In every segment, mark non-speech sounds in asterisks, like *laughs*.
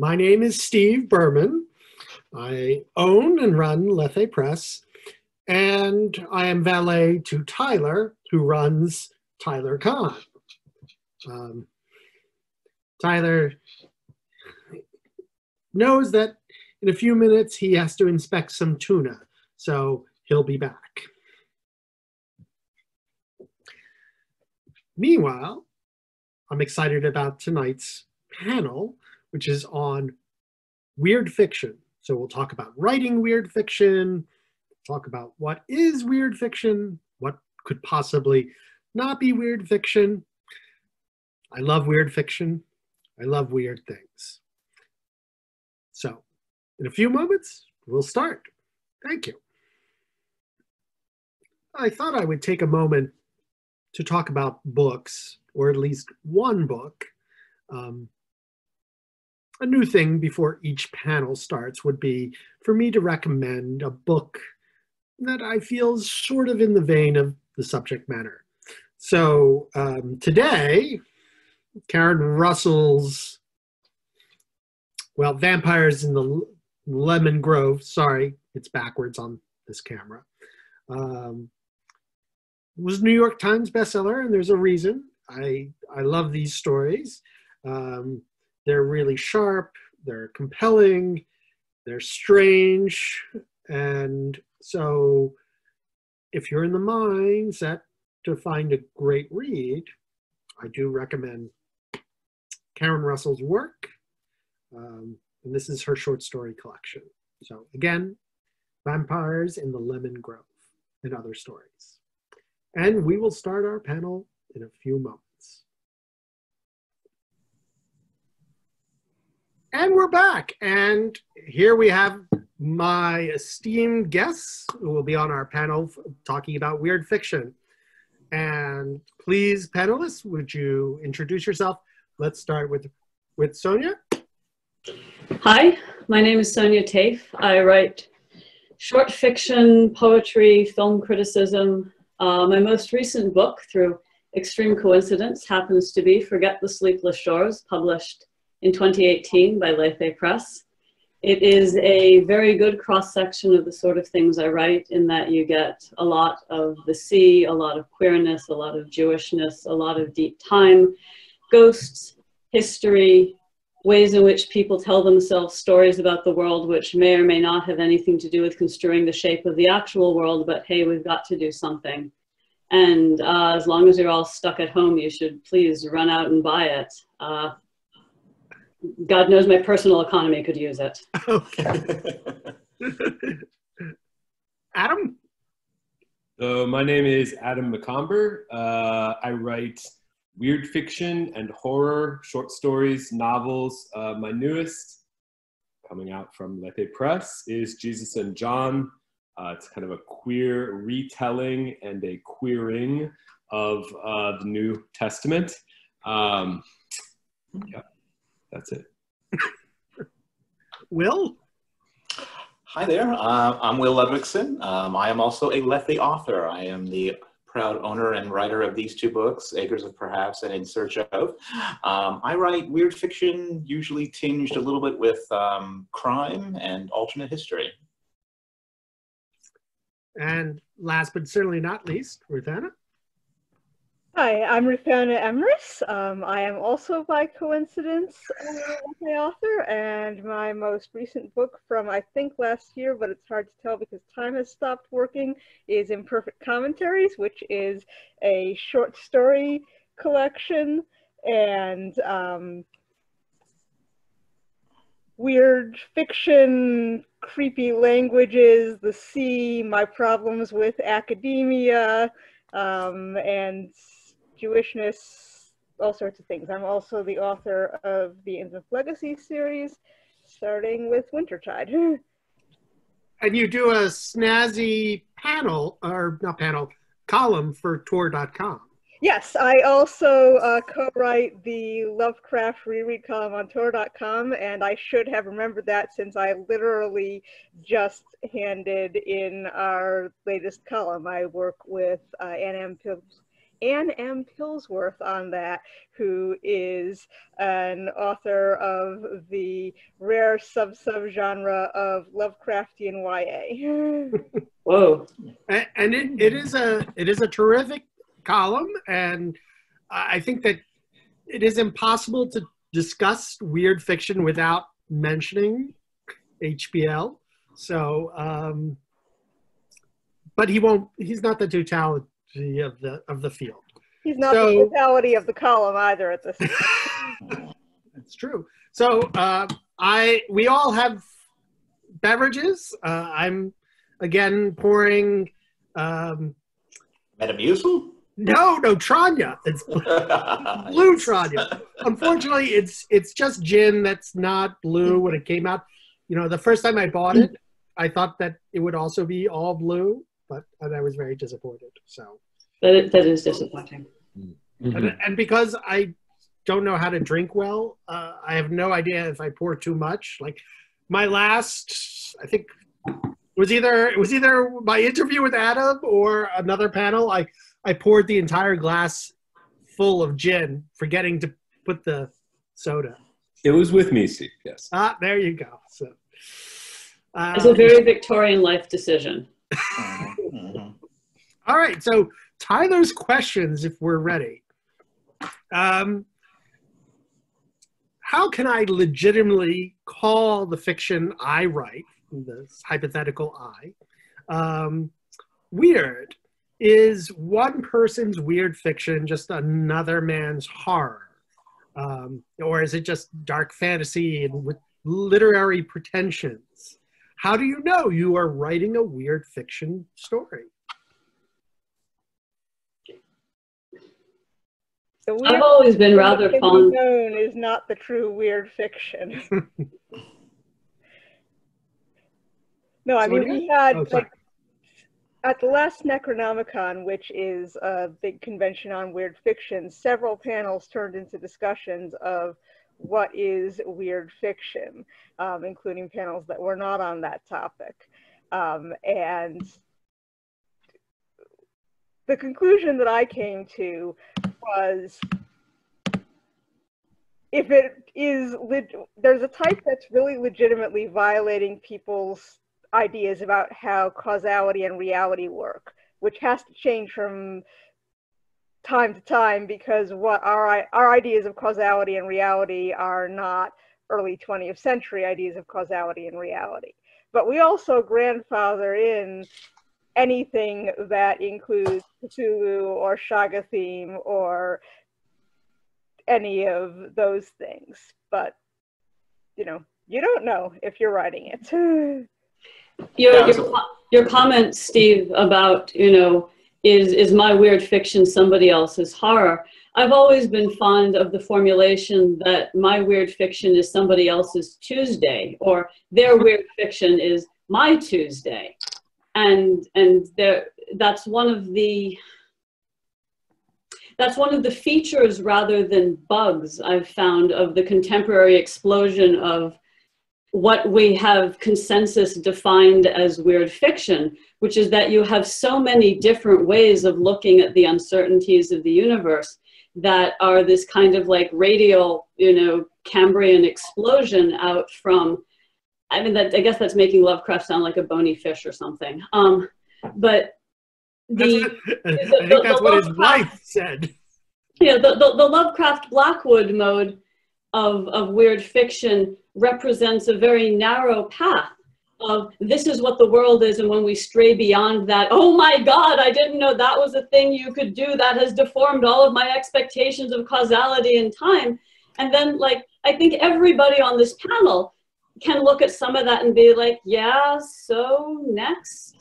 My name is Steve Berman. I own and run Lethe Press, and I am valet to Tyler, who runs Tyler Con. Um, Tyler knows that in a few minutes he has to inspect some tuna, so he'll be back. Meanwhile, I'm excited about tonight's panel, which is on weird fiction. So we'll talk about writing weird fiction, talk about what is weird fiction, what could possibly not be weird fiction. I love weird fiction. I love weird things. So in a few moments, we'll start. Thank you. I thought I would take a moment to talk about books, or at least one book. Um, a new thing before each panel starts would be for me to recommend a book that I feel is sort of in the vein of the subject matter. So um, today, Karen Russell's, well, Vampires in the Lemon Grove, sorry, it's backwards on this camera, um, was New York Times bestseller, and there's a reason. I, I love these stories. Um, they're really sharp, they're compelling, they're strange, and so if you're in the mindset to find a great read, I do recommend Karen Russell's work. Um, and this is her short story collection. So again, Vampires in the Lemon Grove and other stories. And we will start our panel in a few moments. And we're back. And here we have my esteemed guests who will be on our panel talking about weird fiction. And please, panelists, would you introduce yourself? Let's start with, with Sonya. Hi, my name is Sonya Taaffe. I write short fiction, poetry, film criticism. Uh, my most recent book, through extreme coincidence, happens to be Forget the Sleepless Shores, published in 2018 by Lethe Press. It is a very good cross section of the sort of things I write in that you get a lot of the sea, a lot of queerness, a lot of Jewishness, a lot of deep time, ghosts, history, ways in which people tell themselves stories about the world which may or may not have anything to do with construing the shape of the actual world, but hey, we've got to do something. And uh, as long as you're all stuck at home, you should please run out and buy it. Uh, God knows my personal economy could use it. Okay. *laughs* Adam? So my name is Adam McOmber. Uh, I write weird fiction and horror, short stories, novels. Uh, my newest, coming out from Lethe Press, is Jesus and John. Uh, it's kind of a queer retelling and a queering of uh, the New Testament. Um, yeah. That's it. *laughs* Will? Hi there. Uh, I'm Will Ludwigsen. Um, I am also a Lethe author. I am the proud owner and writer of these two books, Acres of Perhaps and In Search of. Um, I write weird fiction, usually tinged a little bit with um, crime and alternate history. And last but certainly not least, Ruthanna? Hi, I'm Ruthanna Emrys. Um, I am also by coincidence my author, and my most recent book from I think last year, but it's hard to tell because time has stopped working, is Imperfect Commentaries, which is a short story collection and um, weird fiction, creepy languages, the sea, my problems with academia, um, and Jewishness, all sorts of things. I'm also the author of the Innsmouth Legacy series, starting with Winter Tide. *laughs* and you do a snazzy panel, or not panel, column for Tor.com. Yes, I also uh, co-write the Lovecraft reread column on Tor.com, and I should have remembered that since I literally just handed in our latest column. I work with uh, Anna M. Anne M. Pillsworth on that, who is an author of the rare sub sub genre of Lovecraftian YA. *laughs* Whoa! And, and it, it is a it is a terrific column, and I think that it is impossible to discuss weird fiction without mentioning HPL. So, um, but he won't. He's not the totality of the of the field. He's not So- the totality of the column either at this *laughs* That's true. So uh, I we all have beverages. Uh, I'm again pouring. Um, Metamucil? no, no Tranya. It's *laughs* blue Tranya. Unfortunately, it's it's just gin that's not blue when it came out. You know, the first time I bought it, I thought that it would also be all blue, but and I was very disappointed. So, That is, that is disappointing. and, and because I don't know how to drink well, uh, I have no idea if I pour too much. Like my last, I think was either it was either my interview with Adam or another panel. I I poured the entire glass full of gin, forgetting to put the soda. It was with me, Steve. Yes. Ah, there you go. So, uh, It's a very Victorian life decision. *laughs* All right. So Tyler's questions, if we're ready. Um, how can I legitimately call the fiction I write, the hypothetical I, um, weird? Is one person's weird fiction just another man's horror? Um, or is it just dark fantasy and with literary pretensions? How do you know you are writing a weird fiction story? The I've always been rather fond. known is not the true weird fiction. *laughs* no, I So mean we had oh, like at the last Necronomicon, which is a big convention on weird fiction, several panels turned into discussions of what is weird fiction, um, including panels that were not on that topic. Um, and the conclusion that I came to was if it is there's a type that's really legitimately violating people's ideas about how causality and reality work which has to change from time to time because what our our ideas of causality and reality are not early 20th century ideas of causality and reality. But we also grandfather in anything that includes Cthulhu or Shoggothim or any of those things. But you know, you don't know if you're writing it. *laughs* Your, Yeah, your, your comment, Steve, about, you know, is, is my weird fiction somebody else's horror? I've always been fond of the formulation that my weird fiction is somebody else's Tuesday, or their weird fiction is my Tuesday. And, and there, that's one of the, that's one of the features rather than bugs I've found of the contemporary explosion of what we have consensus defined as weird fiction, which is that you have so many different ways of looking at the uncertainties of the universe that are this kind of like radial, you know, Cambrian explosion out from. I mean, that I guess that's making Lovecraft sound like a bony fish or something. Um, but the what, I think that's what his wife said. yeah, the, the, the Lovecraft Blackwood mode of, of weird fiction represents a very narrow path of this is what the world is, and when we stray beyond that, oh my God, I didn't know that was a thing you could do. That has deformed all of my expectations of causality and time. And then, like, I think everybody on this panel can look at some of that and be like, yeah, so next.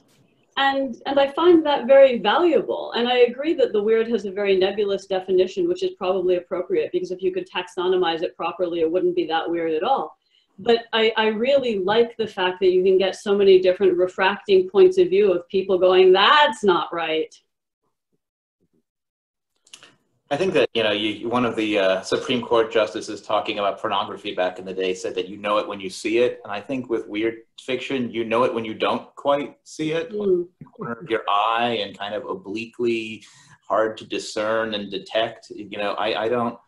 And and i find that very valuable. And i agree that the weird has a very nebulous definition which is probably appropriate because if you could taxonomize it properly it wouldn't be that weird at all. But I, I really like the fact that you can get so many different refracting points of view of people going that's not right I think that you know, you, one of the uh, Supreme Court justices talking about pornography back in the day said that you know it when you see it, and I think with weird fiction, you know it when you don't quite see it, Mm. corner of your eye, and kind of obliquely hard to discern and detect. You know, I, I don't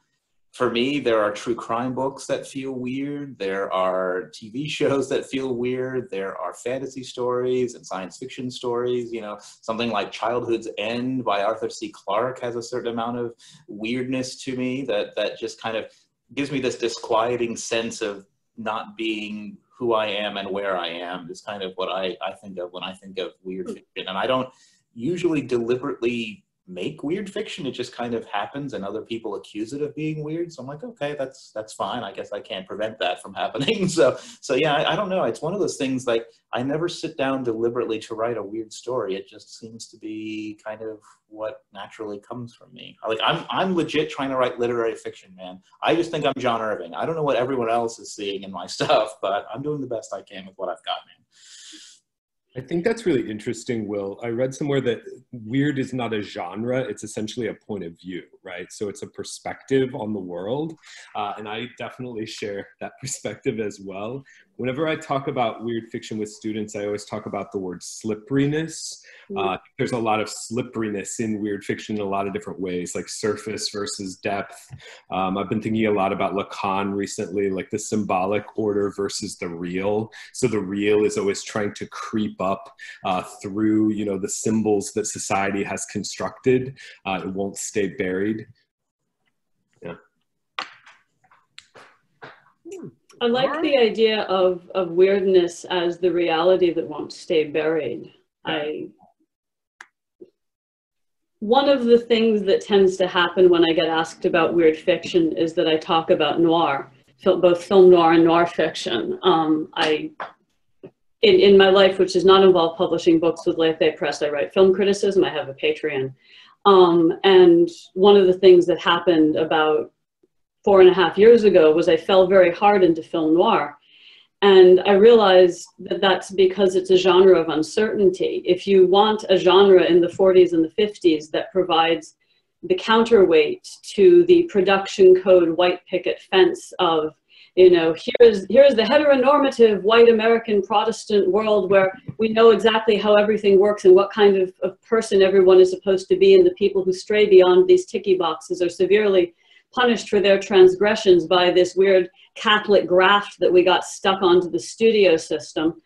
for me, there are true crime books that feel weird. There are TV *laughs* shows that feel weird. There are fantasy stories and science fiction stories. You know, something like Childhood's End by Arthur C. Clarke has a certain amount of weirdness to me that that just kind of gives me this disquieting sense of not being who I am and where I am. Is kind of what I, I think of when I think of weird hmm. fiction. And I don't usually deliberately make weird fiction. It just kind of happens, and other people accuse it of being weird. So I'm like, okay, that's that's fine. I guess I can't prevent that from happening. *laughs* so so yeah, I, I, don't know. It's one of those things like I never sit down deliberately to write a weird story. It just seems to be kind of what naturally comes from me. Like I'm I'm legit trying to write literary fiction, man. I just think I'm John Irving. I don't know what everyone else is seeing in my *laughs* stuff, but I'm doing the best I can with what I've got, man. I think that's really interesting, Will. I read somewhere that weird is not a genre, it's essentially a point of view, right? So it's a perspective on the world. Uh, and I definitely share that *laughs* perspective as well. Whenever I talk about weird fiction with students, I always talk about the word slipperiness. Uh, there's a lot of slipperiness in weird fiction in a lot of different ways, like surface versus depth. Um, I've been thinking a lot about Lacan recently, like the symbolic order versus the real. So the real is always trying to creep up uh, through, you know, the symbols that society has constructed. Uh, it won't stay buried. Yeah. I like the idea of, of weirdness as the reality that won't stay buried. I one of the things that tends to happen when I get asked about weird fiction is that I talk about noir, both film noir and noir fiction. Um, I, in, in my life, which does not involve publishing books with Lethe Press, I write film criticism. I have a Patreon. Um, and one of the things that happened about four and a half years ago was I fell very hard into film noir and I realized that that's because it's a genre of uncertainty. If you want a genre in the 40s and the 50s that provides the counterweight to the production code white picket fence of, you know, here's, here's the heteronormative white American Protestant world where we know exactly how everything works and what kind of, of person everyone is supposed to be, and the people who stray beyond these ticky boxes are severely punished for their transgressions by this weird Catholic graft that we got stuck onto the studio system.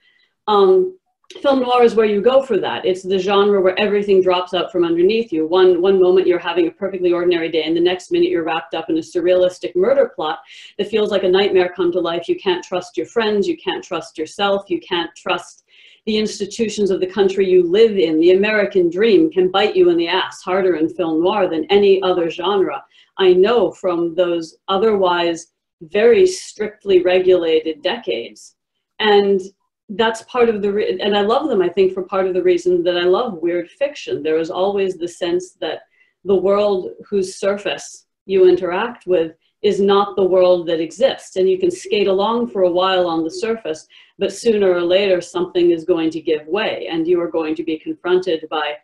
Um, film noir is where you go for that. It's the genre where everything drops out from underneath you. One, one moment you're having a perfectly ordinary day, and the next minute you're wrapped up in a surrealistic murder plot that feels like a nightmare come to life. You can't trust your friends, you can't trust yourself, you can't trust the institutions of the country you live in. The American dream can bite you in the ass harder in film noir than any other genre. I know from those otherwise very strictly regulated decades. And that's part of the, re- and I love them, I think, for part of the reason that I love weird fiction. There is always the sense that the world whose surface you interact with is not the world that exists. And you can skate along for a while on the surface, but sooner or later something is going to give way and you are going to be confronted by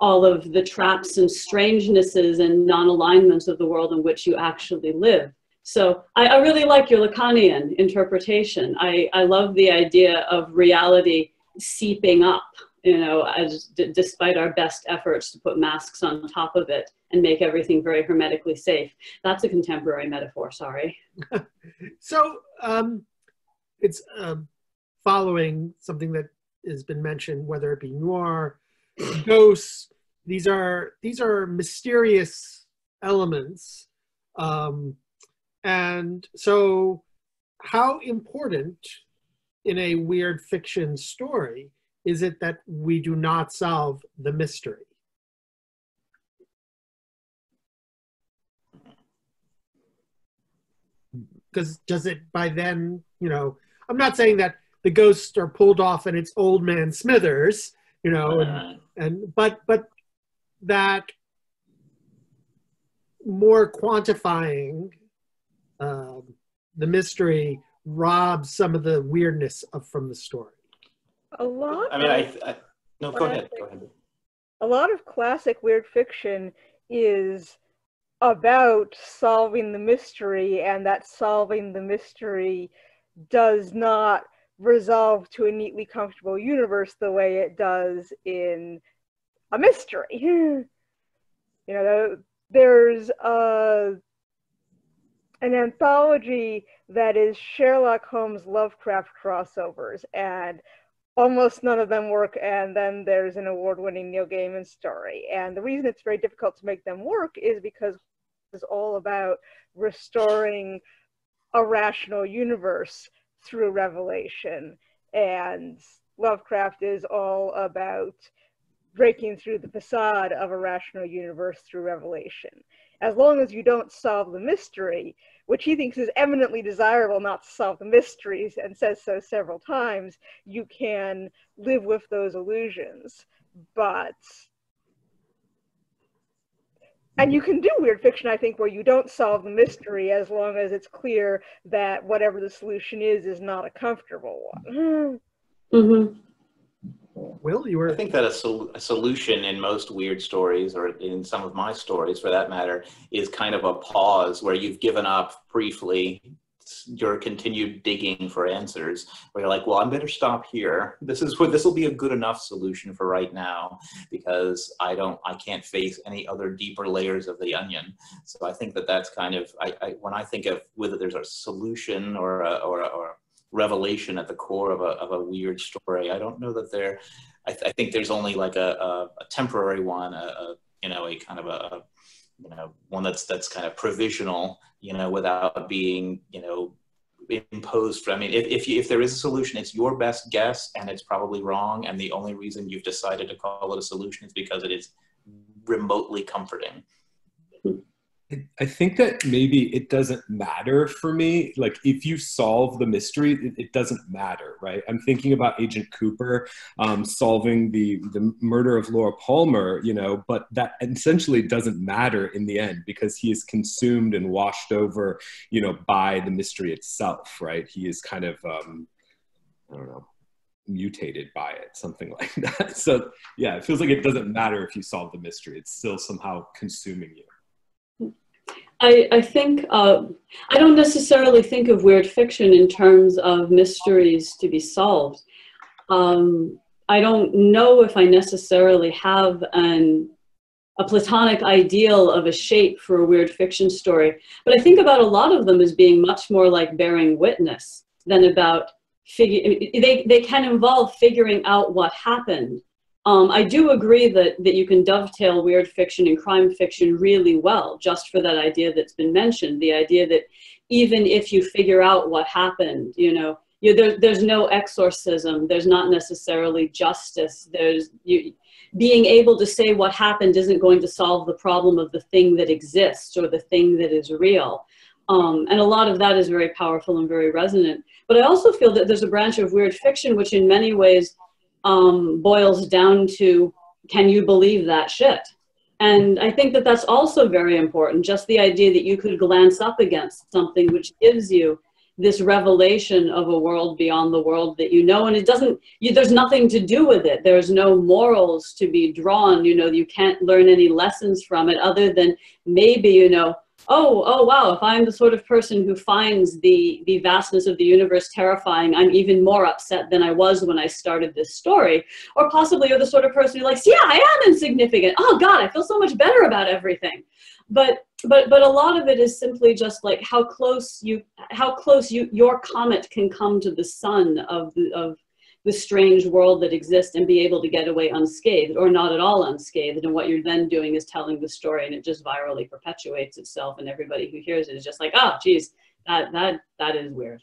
all of the traps and strangenesses and non-alignments of the world in which you actually live. So I, I really like your Lacanian interpretation. I, I love the idea of reality seeping up, you know, as despite our best efforts to put masks on top of it and make everything very hermetically safe. That's a contemporary metaphor, sorry. *laughs* so um, it's uh, following something that has been mentioned, whether it be noir, ghosts. These are these are mysterious elements, um, and so how important in a weird fiction story is it that we do not solve the mystery? Because does it by then, you know, I'm not saying that the ghosts are pulled off and it's old man Smithers, you know, and, and but but that more quantifying um, the mystery robs some of the weirdness of from the story. A lot. I mean, I, I no. Go ahead. Go ahead. A lot of classic weird fiction is about solving the mystery, and that solving the mystery does not resolve to a neatly comfortable universe the way it does in a mystery. *laughs* You know, there's a an anthology that is Sherlock Holmes Lovecraft crossovers, and almost none of them work. And then there's an award winning Neil Gaiman story. And the reason it's very difficult to make them work is because it's all about restoring a rational universe through revelation. And Lovecraft is all about breaking through the facade of a rational universe through revelation. As long as you don't solve the mystery, which he thinks is eminently desirable not to solve the mysteries and says so several times, you can live with those illusions. But and you can do weird fiction, I think, where you don't solve the mystery as long as it's clear that whatever the solution is is not a comfortable one. Mm-hmm. Will, you were. I think that a, sol- a, solution in most weird stories, or in some of my stories for that matter, is kind of a pause where you've given up briefly your continued digging for answers where you're like well i'm better stop here this is what this will be a good enough solution for right now because i don't i can't face any other deeper layers of the onion so i think that that's kind of i, I when i think of whether there's a solution or a, or, a, or a revelation at the core of a, of a weird story. I don't know that there, I, th- I think there's only like a, a, a temporary one, a, a, you know, a kind of a, you know, one that's, that's kind of provisional, you know, without being, you know, imposed. I mean, if, if, you, if there is a solution, it's your best guess and it's probably wrong. And the only reason you've decided to call it a solution is because it is remotely comforting. I think that maybe it doesn't matter for me. Like, if you solve the mystery, it, it doesn't matter, right? I'm thinking about Agent Cooper um, solving the the murder of Laura Palmer, you know, but that essentially doesn't matter in the end because he is consumed and washed over, you know, by the mystery itself, right? He is kind of, um, I don't know, mutated by it, something *laughs* like that. So, yeah, it feels like it doesn't matter if you solve the mystery; it's still somehow consuming you. I, I think uh, I don't necessarily think of weird fiction in terms of mysteries to be solved. Um, I don't know if I necessarily have an a platonic ideal of a shape for a weird fiction story, but I think about a lot of them as being much more like bearing witness than about figure. They they can involve figuring out what happened um, I do agree that, that you can dovetail weird fiction and crime fiction really well, just for that idea that's been mentioned. The idea that even if you figure out what happened, you know, you, there, there's no exorcism, there's not necessarily justice, there's you, being able to say what happened isn't going to solve the problem of the thing that exists or the thing that is real. Um, and a lot of that is very powerful and very resonant. But I also feel that there's a branch of weird fiction which, in many ways, um, boils down to can you believe that shit? And I think that that's also very important. Just the idea that you could glance up against something which gives you this revelation of a world beyond the world that you know, and it doesn't. You, there's nothing to do with it. There's no morals to be drawn. You know, you can't learn any lessons from it other than maybe you know oh, oh wow, if I'm the sort of person who finds the, the vastness of the universe terrifying, I'm even more upset than I was when I started this story. Or possibly you're the sort of person who likes, yeah, I am insignificant. Oh God, I feel so much better about everything. But but but a lot of it is simply just like how close you how close you your comet can come to the sun of the of the strange world that exists and be able to get away unscathed or not at all unscathed. And what you're then doing is telling the story and it just virally perpetuates itself. And everybody who hears it is just like, oh, geez, that, that, that is weird.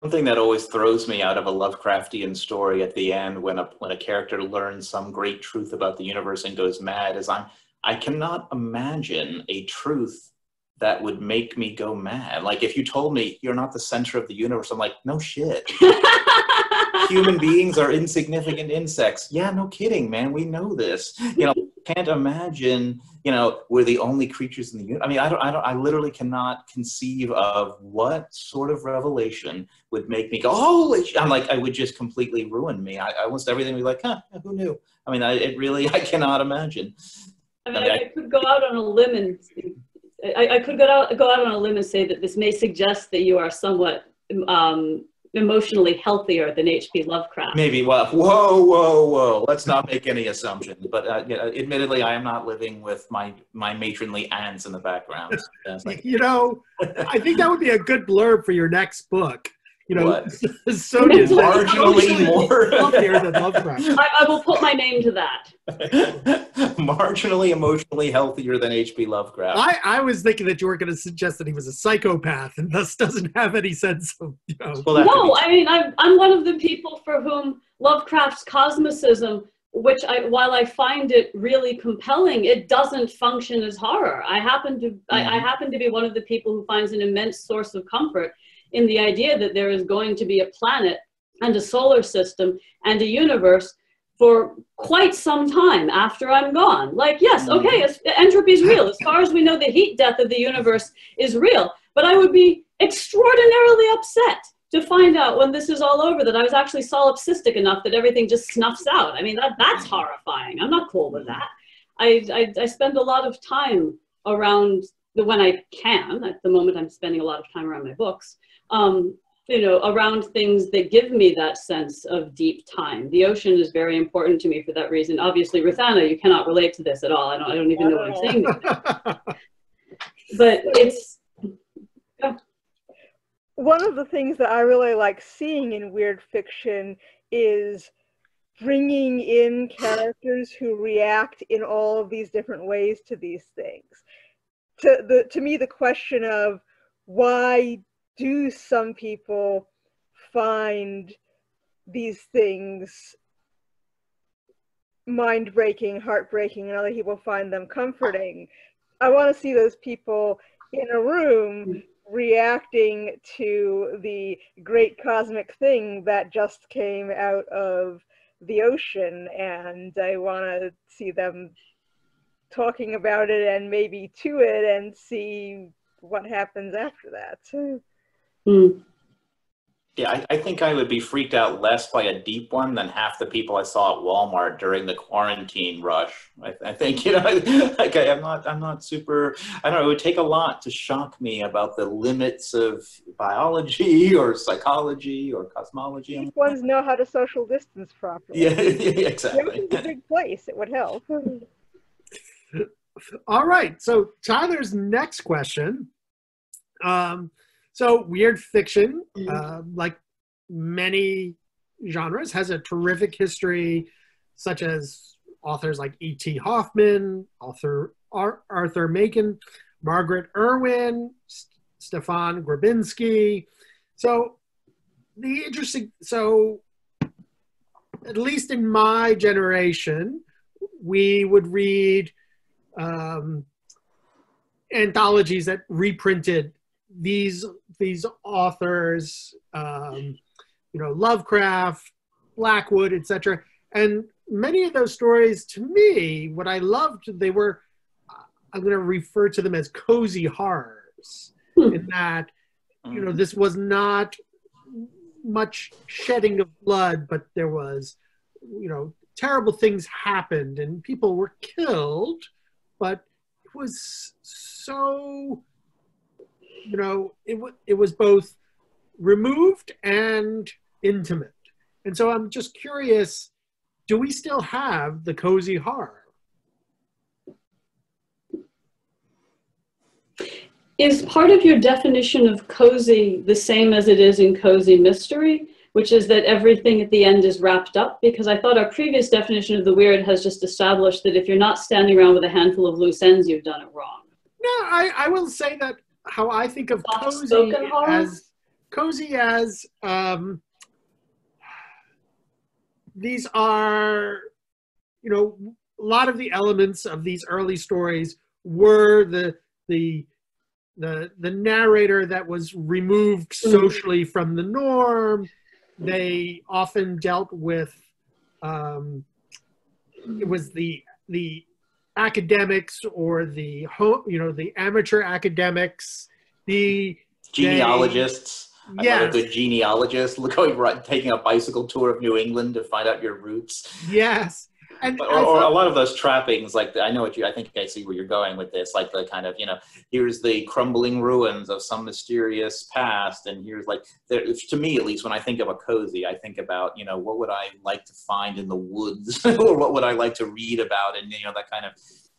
One thing that always throws me out of a Lovecraftian story at the end when a, when a character learns some great truth about the universe and goes mad is I'm, I cannot imagine a truth that would make me go mad. Like if you told me you're not the center of the universe, I'm like, no shit. *laughs* human beings are insignificant insects. Yeah, no kidding, man. We know this. You know, *laughs* can't imagine. You know, we're the only creatures in the universe. I mean, I don't. I don't. I literally cannot conceive of what sort of revelation would make me go, holy! I'm like, I would just completely ruin me. I, I almost everything would be like, huh? Who knew? I mean, I, it really, *laughs* I cannot imagine. I mean, I, I could go out on a limb and I, I, could go out go out on a limb and say that this may suggest that you are somewhat um, emotionally healthier than H.P. Lovecraft. Maybe. Well, whoa, whoa, whoa. Let's not make any assumptions. But uh, yeah, admittedly, I am not living with my my matronly aunts in the background. *laughs* Like, You know, I think that would be a good blurb for your next book. You know, What? *laughs* Sonya's Marginally more- healthier than Lovecraft. *laughs* I, I will put my name to that. *laughs* marginally emotionally healthier than H.P. Lovecraft. I, I was thinking that you were going to suggest that he was a psychopath and thus doesn't have any sense of, you know. Well, No, be- I mean, I'm, I'm one of the people for whom Lovecraft's cosmicism, which I, while I find it really compelling, it doesn't function as horror. I happen to, I, I Mhm. happen to be one of the people who finds an immense source of comfort in the idea that there is going to be a planet and a solar system and a universe for quite some time after I'm gone. Like, yes, Mhm. okay, entropy is real. As far as we know, the heat death of the universe is real. But I would be extraordinarily upset to find out when this is all over that I was actually solipsistic enough that everything just snuffs out. I mean, that, that's horrifying. I'm not cool with that. I, I, I spend a lot of time around the when I can. At the moment, I'm spending a lot of time around my books. Um, you know, around things that give me that sense of deep time. The ocean is very important to me for that reason. Obviously, Ruthanna, you cannot relate to this at all. I don't, I don't even know what I'm saying. *laughs* But it's one of the things that I really like seeing in weird fiction is bringing in characters who react in all of these different ways to these things. To the to me, the question of why do some people find these things mind breaking, heartbreaking, and other people find them comforting. I want to see those people in a room reacting to the great cosmic thing that just came out of the ocean, and I want to see them talking about it and maybe to it and see what happens after that. Hmm. Yeah, I, I think I would be freaked out less by a deep one than half the people I saw at Walmart during the quarantine rush. I, I think *laughs* you know, like I, I'm not, I'm not super. I don't know. It would take a lot to shock me about the limits of biology *laughs* or psychology or cosmology. These ones know how to social distance properly. Yeah, *laughs* The exactly. ocean's a big place. It would help. All right. So Tyler's next question. Um, so weird fiction, uh, like many genres, has a terrific history, such as authors like E.T. Hoffmann, author Ar- Arthur Machen, Margaret Irwin, S- Stefan Grabinski. So the interesting. So at least in my generation, we would read um, anthologies that reprinted these these authors, um, you know, Lovecraft, Blackwood, etc. And many of those stories, to me, what I loved, they were, I'm going to refer to them as cozy horrors, Hmm. in that, you know, this was not much shedding of blood, but there was, you know, terrible things happened and people were killed, but it was so you know it, it was both removed and intimate and so i'm just curious do we still have the cozy horror Is part of your definition of cozy the same as it is in cozy mystery, which is that everything at the end is wrapped up? Because I thought our previous definition of the weird has just established that if you're not standing around with a handful of loose ends, you've done it wrong. no i, I will say that how i think of cozy as cozy as um, these are you know a lot of the elements of these early stories were the the the the narrator that was removed Mhm. socially from the norm they often dealt with um, it was the the academics or the you know the amateur academics the Genealogists. I love a yes good genealogist *laughs* going right, taking a bicycle tour of New England to find out your roots. yes And or, or a lot of those trappings, like I know what you, I think I see where you're going with this, like the kind of, you know, here's the crumbling ruins of some mysterious past, and here's like, there, to me at least, when I think of a cozy, I think about, you know, what would I like to find in the woods, *laughs* or what would I like to read about, and you know, that kind of,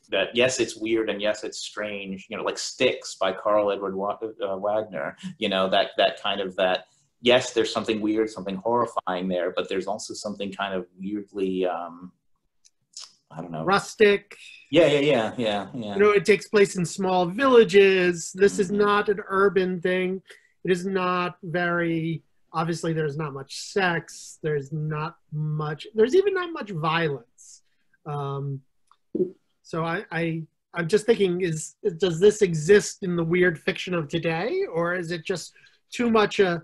that yes, it's weird, and yes, it's strange, you know, like Sticks by Carl Edward Wa- uh, Wagner, you know, that that kind of that. Yes, there's something weird, something horrifying there, but there's also something kind of weirdly. Um, I don't know. rustic. Yeah, yeah, yeah, yeah, yeah. You know, it takes place in small villages. This is Mhm. not an urban thing. It is not very obviously there's not much sex. There's not much there's even not much violence. Um, so I, I I'm just thinking is does this exist in the weird fiction of today or is it just too much a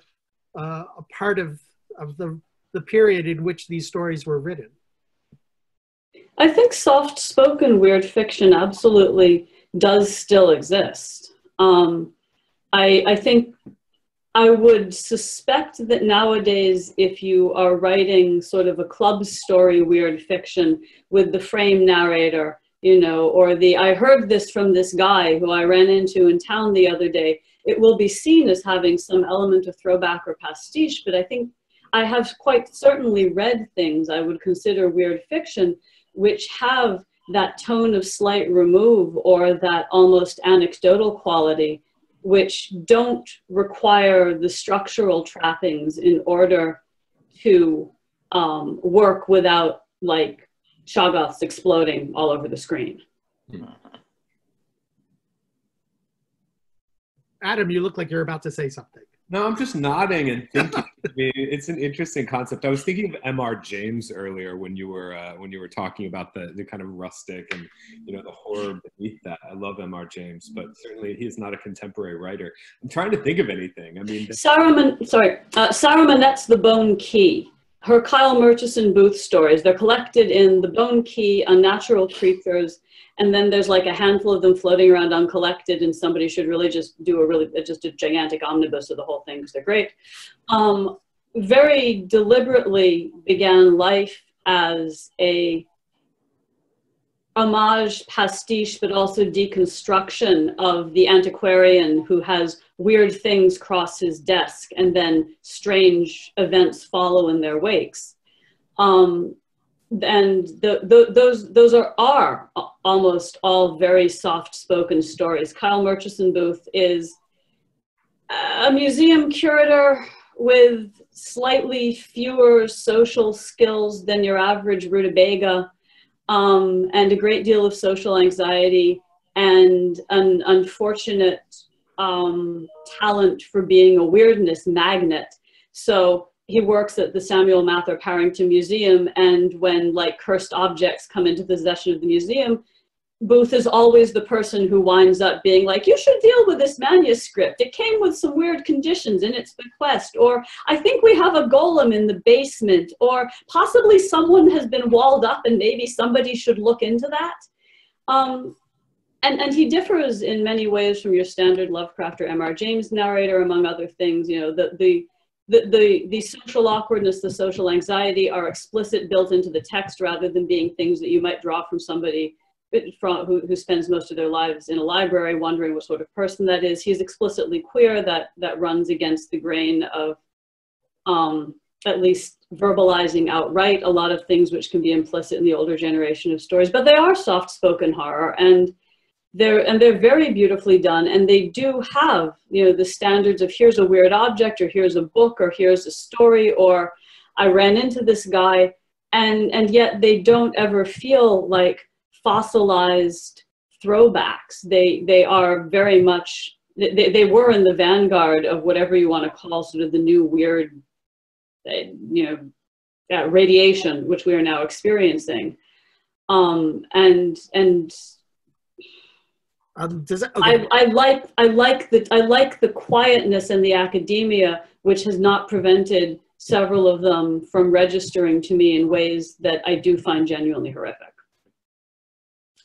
uh, a part of of the the period in which these stories were written? I think soft spoken weird fiction absolutely does still exist. Um, I, I think I would suspect that nowadays, if you are writing sort of a club story weird fiction with the frame narrator, you know, or the I heard this from this guy who I ran into in town the other day, it will be seen as having some element of throwback or pastiche. But I think I have quite certainly read things I would consider weird fiction which have that tone of slight remove or that almost anecdotal quality, which don't require the structural trappings in order to um, work without like Shoggoths exploding all over the screen. Adam, you look like you're about to say something. No, I'm just nodding and thinking. It's an interesting concept. I was thinking of M.R. James earlier when you were uh, when you were talking about the, the kind of rustic and you know the horror beneath that. I love M.R. James, but certainly he is not a contemporary writer. I'm trying to think of anything. I mean, Sarah, Man- sorry, uh, Sarah Monette's The Bone Key. Her Kyle Murchison Booth stories, they're collected in The Bone Key, Unnatural Creatures, and then there's like a handful of them floating around uncollected, and somebody should really just do a really, just a gigantic omnibus of the whole thing because they're great. Um, very deliberately began life as a homage, pastiche, but also deconstruction of the antiquarian who has weird things cross his desk and then strange events follow in their wakes. Um, and the, the, those, those are, are almost all very soft-spoken stories. Kyle Murchison Booth is a museum curator with slightly fewer social skills than your average rutabaga um, and a great deal of social anxiety and an unfortunate um, talent for being a weirdness magnet. So he works at the Samuel Mather Parrington Museum, and when like cursed objects come into possession of the museum, Booth is always the person who winds up being like, you should deal with this manuscript. It came with some weird conditions in its bequest, or I think we have a golem in the basement, or possibly someone has been walled up and maybe somebody should look into that. Um, and, and he differs in many ways from your standard Lovecraft or M.R. James narrator, among other things. You know, the, the, the, the, the social awkwardness, the social anxiety are explicit built into the text rather than being things that you might draw from somebody from, who, who spends most of their lives in a library wondering what sort of person that is. He's explicitly queer, that, that runs against the grain of um, at least verbalizing outright a lot of things which can be implicit in the older generation of stories. But they are soft-spoken horror, and they're and they're very beautifully done, and they do have you know the standards of here's a weird object, or here's a book, or here's a story, or I ran into this guy, and and yet they don't ever feel like fossilized throwbacks. They they are very much they, they were in the vanguard of whatever you want to call sort of the new weird, you know, uh, radiation which we are now experiencing. Um, and and Um, does that, okay. I, I like I like the I like the quietness and the academia, which has not prevented several of them from registering to me in ways that I do find genuinely horrific.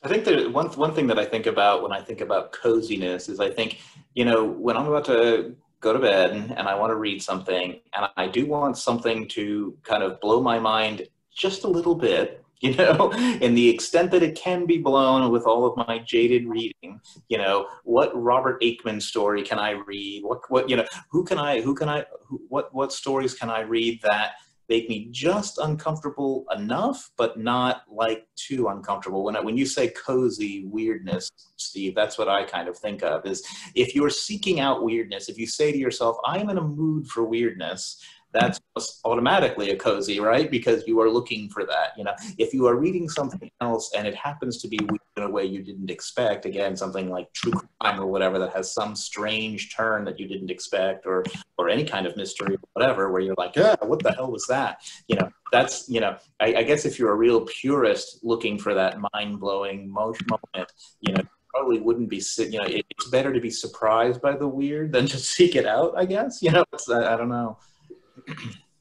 I think that one one thing that I think about when I think about coziness is I think you know when I'm about to go to bed and I want to read something and I do want something to kind of blow my mind just a little bit *laughs* you know, and the extent that it can be blown with all of my jaded reading, you know, what Robert Aickman story can I read? What, what, you know, who can I, who can I, who, what, what stories can I read that make me just uncomfortable enough, but not like too uncomfortable. When I, when you say cozy weirdness, Steve, that's what I kind of think of is if you're seeking out weirdness, if you say to yourself, I'm in a mood for weirdness, that's automatically a cozy, right? Because you are looking for that. You know, if you are reading something else and it happens to be weird in a way you didn't expect, again, something like true crime or whatever that has some strange turn that you didn't expect, or or any kind of mystery, or whatever, where you're like, yeah, what the hell was that? You know, that's you know, I, I guess if you're a real purist looking for that mind blowing moment, you know, probably wouldn't be you know it's better to be surprised by the weird than to *laughs* seek it out i guess you know I, I, don't know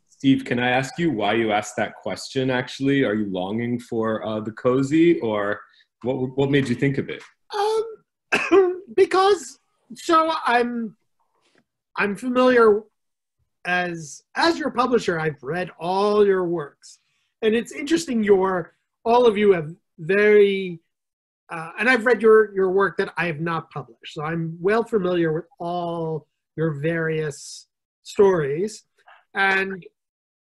Steve, can I ask you why you asked that question? Actually, are you longing for uh, the cozy, or what? What made you think of it? Um, *coughs* because so I'm I'm familiar as as your publisher. I've read all your works, and it's interesting. Your all of you have very uh, and I've read your your work that I have not published, so I'm well familiar with all your various stories. And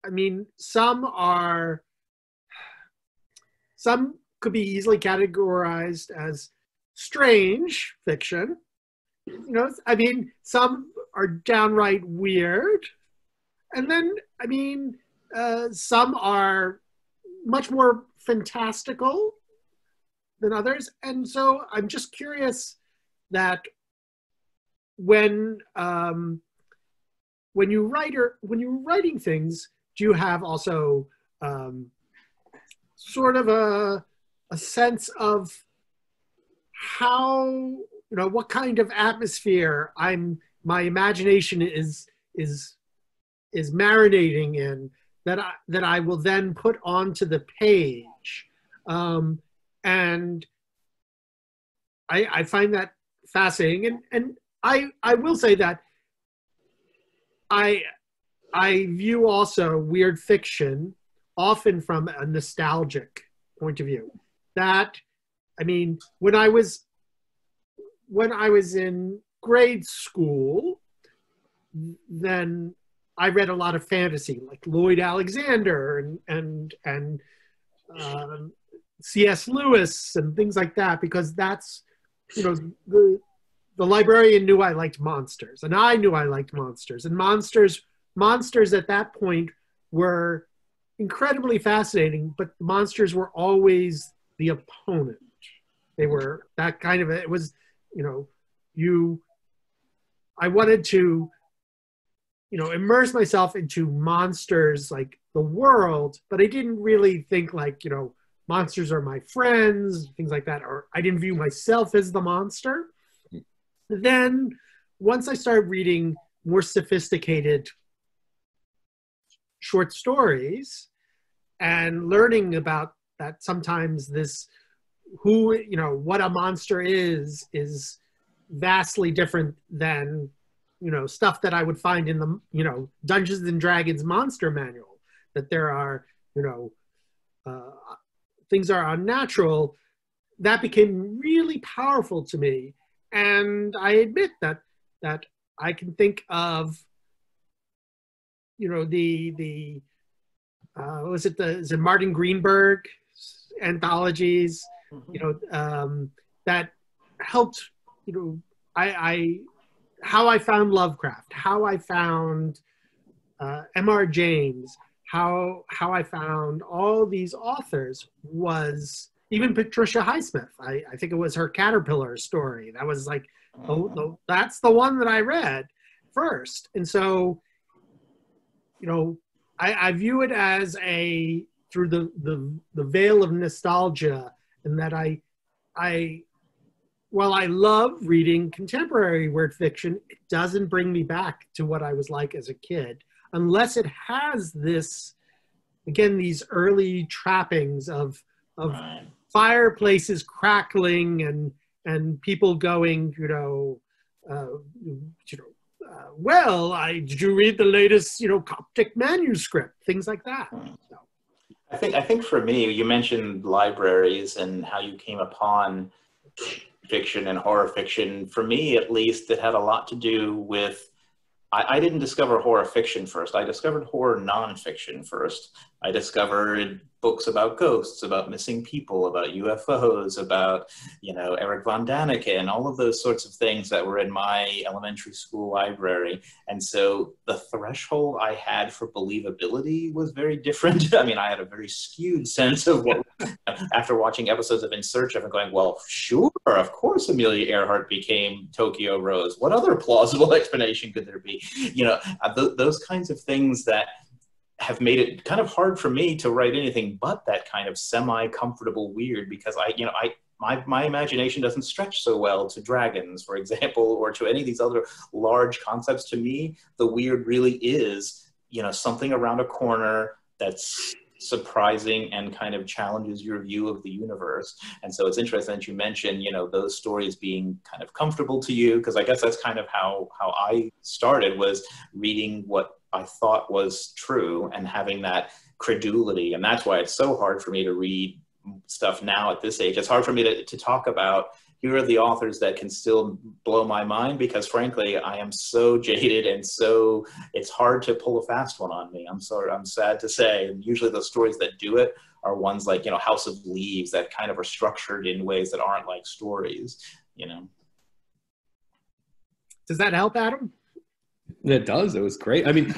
I mean, some are, some could be easily categorized as strange fiction. You know, I mean, some are downright weird. And then, I mean, uh, some are much more fantastical than others. And so I'm just curious that when um, when you write or when you're writing things, do you have also um, sort of a a sense of how you know what kind of atmosphere I'm my imagination is is is marinating in that I that I will then put onto the page, um, and I, I find that fascinating. And and I I will say that I I view also weird fiction often from a nostalgic point of view. That I mean, when I was when I was in grade school, then I read a lot of fantasy, like Lloyd Alexander and and and um, C.S. Lewis and things like that, because that's you know the the librarian knew I liked monsters, and I knew I liked monsters, and monsters monsters at that point were incredibly fascinating, but monsters were always the opponent. They were that kind of it was, you know, you. I wanted to, you know, immerse myself into monsters like the world, but I didn't really think like you know monsters are my friends, things like that, or I didn't view myself as the monster. Then once I started reading more sophisticated short stories and learning about that sometimes this who you know what a monster is is vastly different than you know stuff that i would find in the you know dungeons and dragons monster manual that there are you know uh, things are unnatural. That became really powerful to me and I admit that that I can think of, you know, the the uh, was it the is it Martin Greenberg anthologies, mm-hmm. you know, um, that helped, you know, I, I how I found Lovecraft, how I found uh, M.R. James, how how I found all these authors was even Patricia Highsmith. I, I think it was her caterpillar story. That was like, oh, the, that's the one that I read first. And so, you know, I, I view it as a through the, the the veil of nostalgia, and that I I while I love reading contemporary weird fiction, it doesn't bring me back to what I was like as a kid unless it has this again these early trappings of of right fireplaces crackling and and people going, you know, uh, you know, uh, well, I did you read the latest, you know, Coptic manuscript, things like that. So. I think I think for me, you mentioned libraries and how you came upon fiction and horror fiction. For me, at least, it had a lot to do with I, I, didn't discover horror fiction first. I discovered horror nonfiction first. I discovered books about ghosts, about missing people, about UFOs, about, you know, Erich von Däniken, and all of those sorts of things that were in my elementary school library. And so the threshold I had for believability was very different. *laughs* I mean, I had a very skewed sense of what, *laughs* after watching episodes of In Search of and going, well, sure, of course Amelia Earhart became Tokyo Rose. What other *laughs* plausible explanation could there be? You know, uh, th- those kinds of things that have made it kind of hard for me to write anything but that kind of semi-comfortable weird because I, you know, I my, my imagination doesn't stretch so well to dragons, for *laughs* example, or to any of these other large concepts. To me, the weird really is, you know, something around a corner that's surprising and kind of challenges your view of the universe. And so it's interesting that you mentioned, you know, those stories being kind of comfortable to you, because I guess that's kind of how how I started was reading what I thought was true and having that credulity. And that's why it's so hard for me to read stuff now at this age. It's hard for me to, to talk about here are the authors that can still blow my mind because frankly i am so *laughs* jaded and so it's hard to pull a fast one on me i'm sorry i'm sad to say and usually the stories that do it are ones like you know house of leaves that kind of are structured in ways that aren't like stories you know does that help adam it does. It was great. I mean,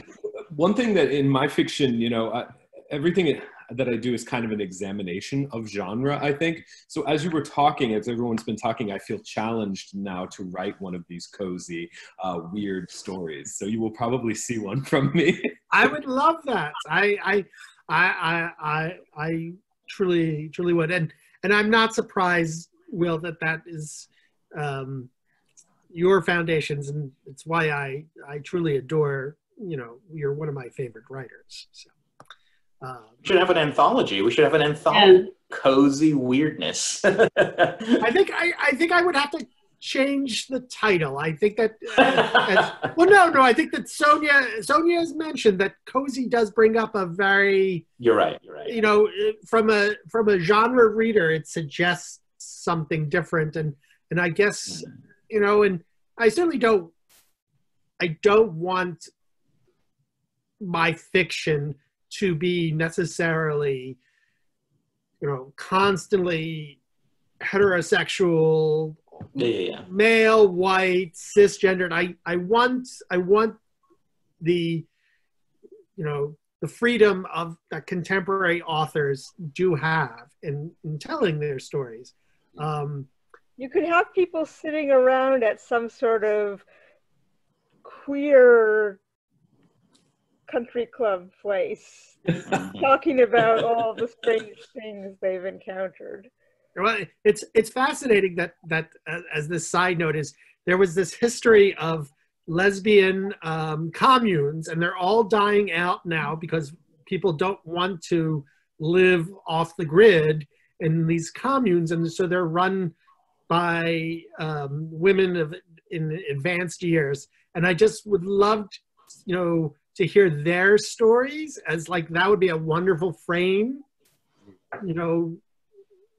one thing that in my fiction, you know, I, everything that I do is kind of an examination of genre, I think. So as you were talking, as everyone's been talking, I feel challenged now to write one of these cozy, uh, weird stories. So you will probably see one from me. *laughs* I would love that. I, I, I, I, I truly, truly would. And, and I'm not surprised, Will, that that is, um, your foundations, and it's why I I truly adore. You know, you're one of my favorite writers. So. Um, we should have an anthology. We should have an anthology. Cozy weirdness. I think I, I think I would have to change the title. I think that uh, as, *laughs* well, no, no. I think that Sonya Sonya has mentioned that cozy does bring up a very. You're right. You're right. You know, from a from a genre reader, it suggests something different, and and I guess mm-hmm you know, and I certainly don't, I don't want my fiction to be necessarily, you know, constantly heterosexual, yeah, yeah, yeah. male, white, cisgendered. I, I want, I want the, you know, the freedom of that contemporary authors do have in, in telling their stories. Um, you could have people sitting around at some sort of queer country club place *laughs* talking about all the strange things they've encountered. Well, it's it's fascinating that that uh, as this side note is there was this history of lesbian um, communes, and they're all dying out now because people don't want to live off the grid in these communes, and so they're run by um, women of in advanced years, and I just would love, to, you know, to hear their stories as like that would be a wonderful frame, you know,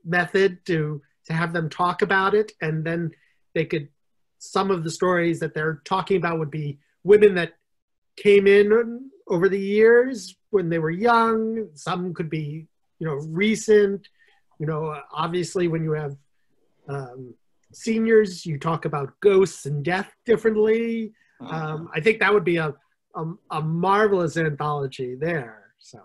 method to to have them talk about it, and then they could some of the stories that they're talking about would be women that came in over the years when they were young. Some could be, you know, recent. You know, obviously when you have um, seniors, you talk about ghosts and death differently. Uh-huh. Um, I think that would be a, a, a marvelous anthology there. So,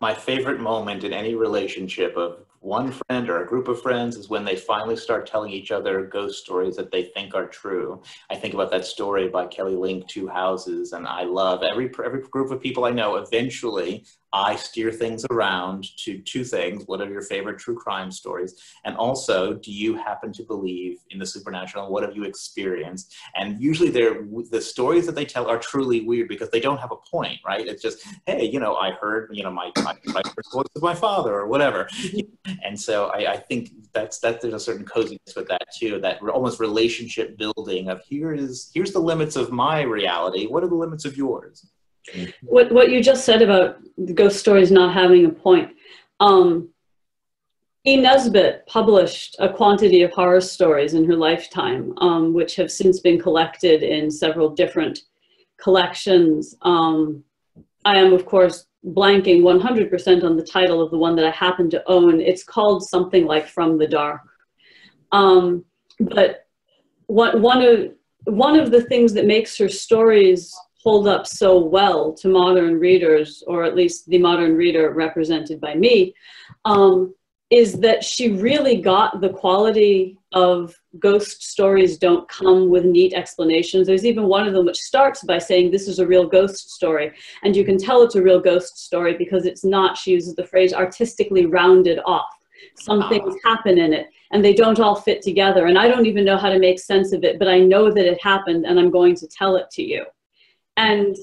my favorite moment in any relationship of one friend or a group of friends is when they finally start telling each other ghost stories that they think are true. I think about that story by Kelly Link, Two Houses, and I love every every group of people I know. Eventually, I steer things around to two things. What are your favorite true crime stories? And also, do you happen to believe in the supernatural? What have you experienced? And usually they're, the stories that they tell are truly weird because they don't have a point, right? It's just, hey, you know, I heard, you know, my, my, my voice of my father or whatever. *laughs* and so I, I think that's, that there's a certain coziness with that too, that almost relationship building of here is, here's the limits of my reality. What are the limits of yours? What what you just said about the ghost stories not having a point, Um, E. Nesbit published a quantity of horror stories in her lifetime, um, which have since been collected in several different collections. Um, I am, of course, blanking 100% on the title of the one that I happen to own. It's called something like From the Dark. Um, but one, one, of, one of the things that makes her stories hold up so well to modern readers, or at least the modern reader represented by me, um, is that she really got the quality of ghost stories don't come with neat explanations. There's even one of them which starts by saying this is a real ghost story. And you can tell it's a real ghost story because it's not, she uses the phrase, artistically rounded off. Some ah. things happen in it and they don't all fit together. And I don't even know how to make sense of it, but I know that it happened and I'm going to tell it to you. And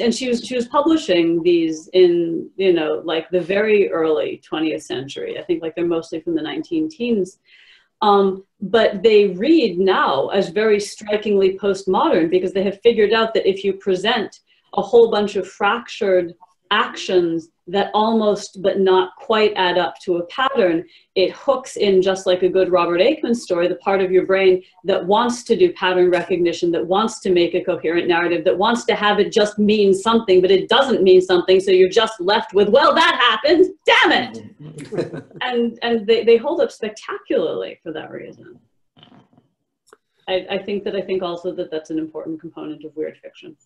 and she was she was publishing these in you know like the very early 20th century i think like they're mostly from the 19 teens. Um, but they read now as very strikingly postmodern because they have figured out that if you present a whole bunch of fractured actions that almost but not quite add up to a pattern, it hooks in just like a good Robert Aickman story, the part of your brain that wants to do pattern recognition, that wants to make a coherent narrative, that wants to have it just mean something, but it doesn't mean something. So you're just left with, well, that happened, damn it. *laughs* and and they, they hold up spectacularly for that reason. I, I think that I think also that that's an important component of weird fiction.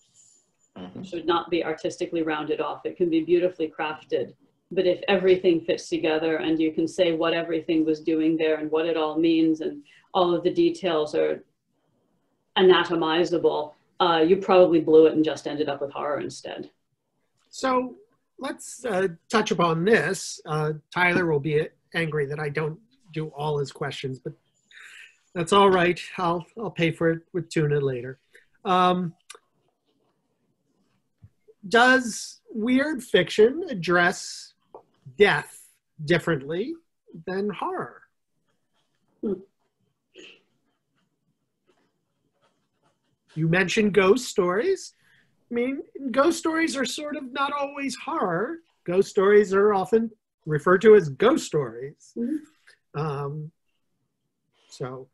Mm-hmm. should not be artistically rounded off. It can be beautifully crafted. But if everything fits together and you can say what everything was doing there and what it all means and all of the details are anatomizable, uh, you probably blew it and just ended up with horror instead. So let's uh, touch upon this. Uh, Tyler will be angry that I don't do all his questions, but that's all right. I'll I'll pay for it with tuna later. Um, does weird fiction address death differently than horror? Hmm. You mentioned ghost stories. I mean, ghost stories are sort of not always horror. Ghost stories are often referred to as ghost stories. Mm-hmm. Um, so.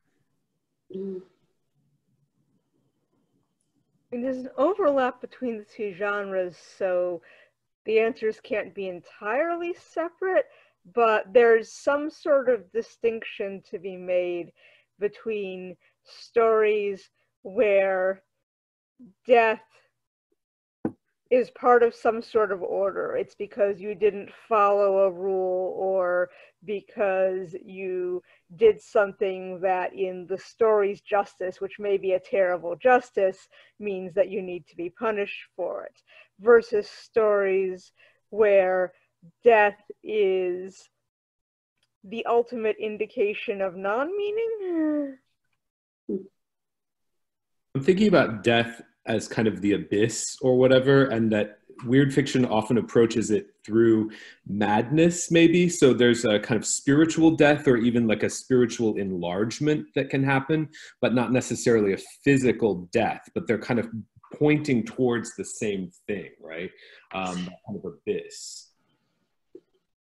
Mm. And there's an overlap between the two genres, so the answers can't be entirely separate, but there's some sort of distinction to be made between stories where death is part of some sort of order. It's because you didn't follow a rule or because you did something that in the story's justice, which may be a terrible justice, means that you need to be punished for it, versus stories where death is the ultimate indication of non-meaning. I'm thinking about death as kind of the abyss or whatever, and that weird fiction often approaches it through madness, maybe. So there's a kind of spiritual death or even like a spiritual enlargement that can happen, but not necessarily a physical death, but they're kind of pointing towards the same thing, right? Um, kind of abyss.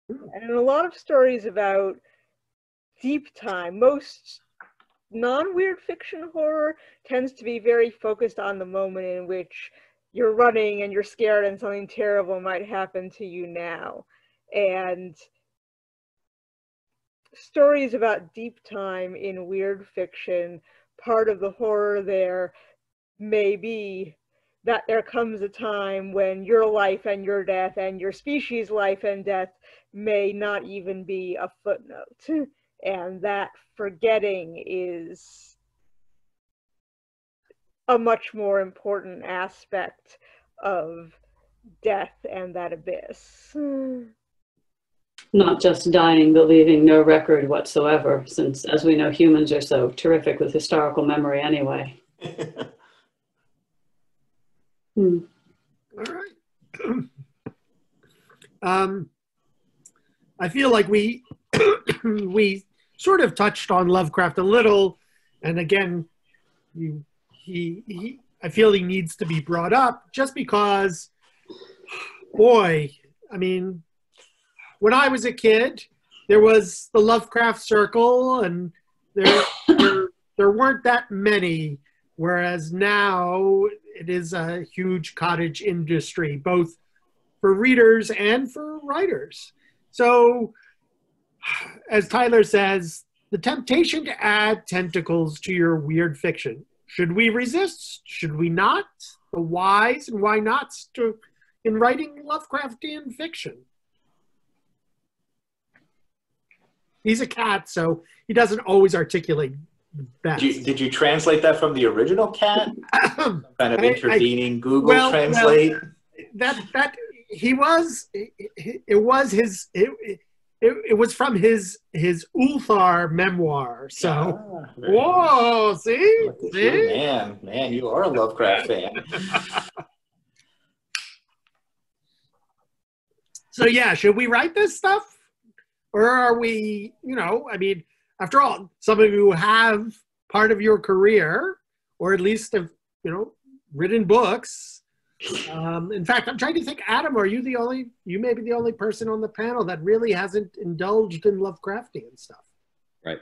And a lot of stories about deep time, most non-weird fiction horror tends to be very focused on the moment in which you're running and you're scared and something terrible might happen to you now. And stories about deep time in weird fiction part of the horror there may be that there comes a time when your life and your death and your species life and death may not even be a footnote *laughs* and that forgetting is a much more important aspect of death and that abyss. Not just dying, but leaving no record whatsoever, since, as we know, humans are so terrific with historical memory anyway. *laughs* hmm. All right. *clears throat* um, I feel like we *coughs* we sort of touched on Lovecraft a little, and again, you, he, he, I feel he needs to be brought up just because, boy, I mean, when I was a kid, there was the Lovecraft Circle, and there there, there weren't that many. Whereas now it is a huge cottage industry, both for readers and for writers. So, as Tyler says, the temptation to add tentacles to your weird fiction. Should we resist? Should we not? The whys and why nots to in writing Lovecraftian fiction. He's a cat, so he doesn't always articulate best. Did you, did you translate that from the original cat? *coughs* kind of I- I- intervening Google well, Translate? that that he was it, it was his it, it, it was from his his Ulthar memoir. So Ah, very nice. whoa, see, you, see, man, man, you are a Lovecraft fan. *laughs* so yeah, should we write this stuff, or are we? You know, I mean, after all, some of you have part of your career, or at least have you know written books. Um, in fact, I'm trying to think. Adam, are you the only? You may be the only person on the panel that really hasn't indulged in Lovecraftian stuff. Right.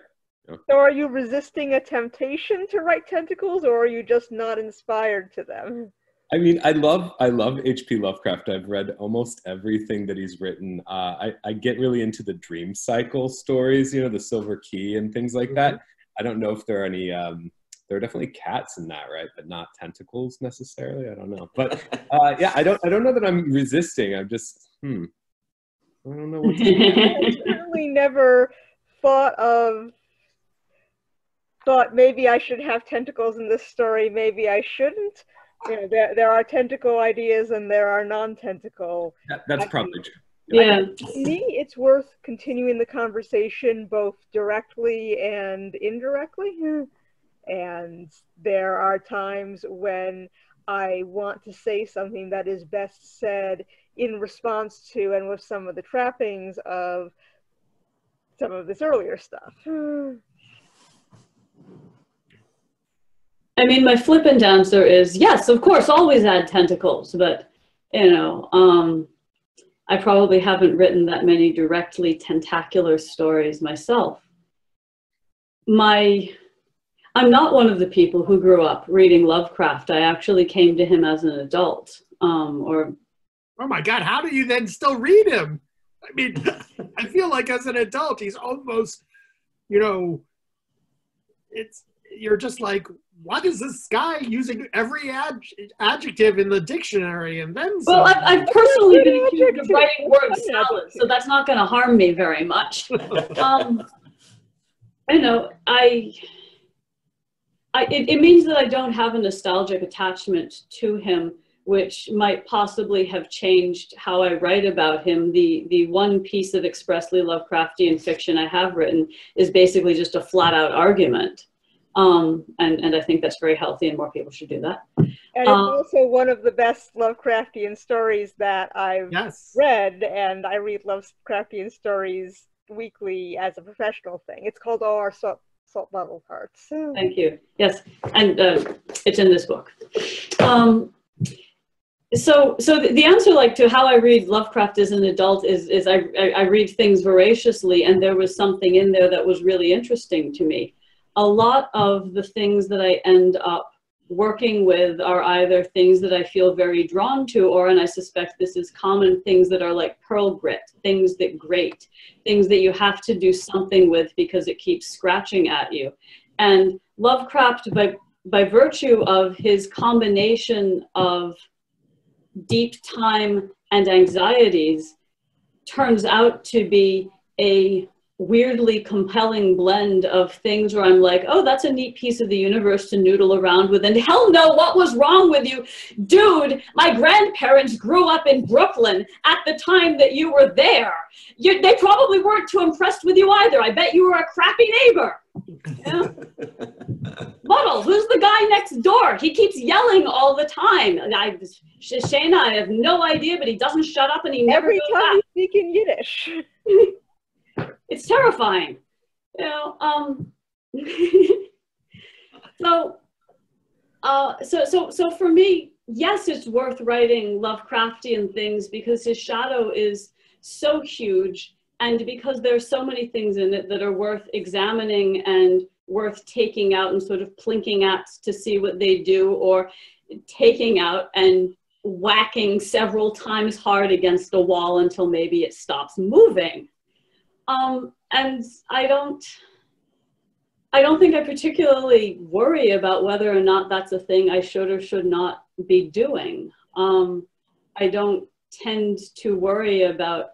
So are you resisting a temptation to write tentacles or are you just not inspired to them? I mean, I love I love H.P. Lovecraft. I've read almost everything that he's written. Uh, I I get really into the dream cycle stories, you know, the Silver Key and things like that. I don't know if there are any. Um, there are definitely cats in that, right? But not tentacles necessarily. I don't know. But uh, yeah, I don't I don't know that I'm resisting. I'm just hmm. I don't know what. To *laughs* I certainly never thought of thought maybe I should have tentacles in this story, maybe I shouldn't. You know, there there are tentacle ideas and there are non-tentacle. that, that's probably true. Yeah. To me, it's worth continuing the conversation both directly and indirectly. And there are times when I want to say something that is best said in response to and with some of the trappings of some of this earlier stuff. I mean, my flippant answer is yes, of course, always add tentacles, but you know, um, I probably haven't written that many directly tentacular stories myself. My, I'm not one of the people who grew up reading Lovecraft. I actually came to him as an adult, um, or Oh my God, how do you then still read him? I mean, *laughs* I feel like as an adult, he's almost, you know, it's you're just like, what is this guy using every ad- adjective in the dictionary and then some? well, I've, I've personally been accused of writing word Good salad, so that's not going to harm me very much. *laughs* um, I know I, I it, it means that I don't have a nostalgic attachment to him, which might possibly have changed how I write about him. The the one piece of expressly Lovecraftian fiction I have written is basically just a flat out argument. Um, and, and I think that's very healthy and more people should do that. And it's Um, also one of the best Lovecraftian stories that I've yes. read, and I read Lovecraftian stories weekly as a professional thing. It's called Oh Our Salt, Salt Hearts. Thank you. Yes, and uh, it's in this book. Um, so, so the, answer, like to how I read Lovecraft as an adult, is is I I read things voraciously, and there was something in there that was really interesting to me. A lot of the things that I end up working with are either things that I feel very drawn to, or, and I suspect this is common, things that are like pearl grit, things that grate, things that you have to do something with because it keeps scratching at you. And Lovecraft, by, by virtue of his combination of deep time and anxieties, turns out to be a weirdly compelling blend of things where I'm like, oh, that's a neat piece of the universe to noodle around with. And hell no, what was wrong with you? Dude, my grandparents grew up in Brooklyn at the time that you were there. You, they probably weren't too impressed with you either. I bet you were a crappy neighbor. Yeah. *laughs* Muddle, who's the guy next door? He keeps yelling all the time. I, Sh- Shayna, I have no idea, but he doesn't shut up and he never Every goes time back you speak in Yiddish. *laughs* it's terrifying you know um *laughs* so uh so so so for me yes it's worth writing lovecraftian things because his shadow is so huge and because there's so many things in it that are worth examining and worth taking out and sort of plinking at to see what they do or taking out and whacking several times hard against a wall until maybe it stops moving. Um, and I don't, I don't think I particularly worry about whether or not that's a thing I should or should not be doing. Um, I don't tend to worry about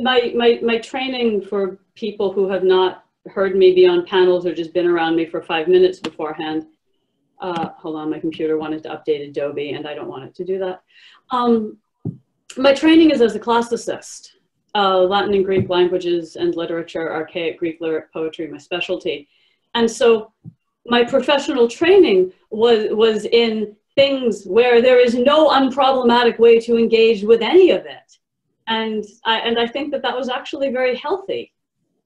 my, my, my training for people who have not heard me be on panels or just been around me for five minutes beforehand uh, hold on, my computer wanted to update Adobe and I don't want it to do that. Um, my training is as a classicist. Uh, Latin and Greek languages and literature, archaic Greek lyric poetry, my specialty. And so my professional training was, was in things where there is no unproblematic way to engage with any of it. And I, and I think that that was actually very healthy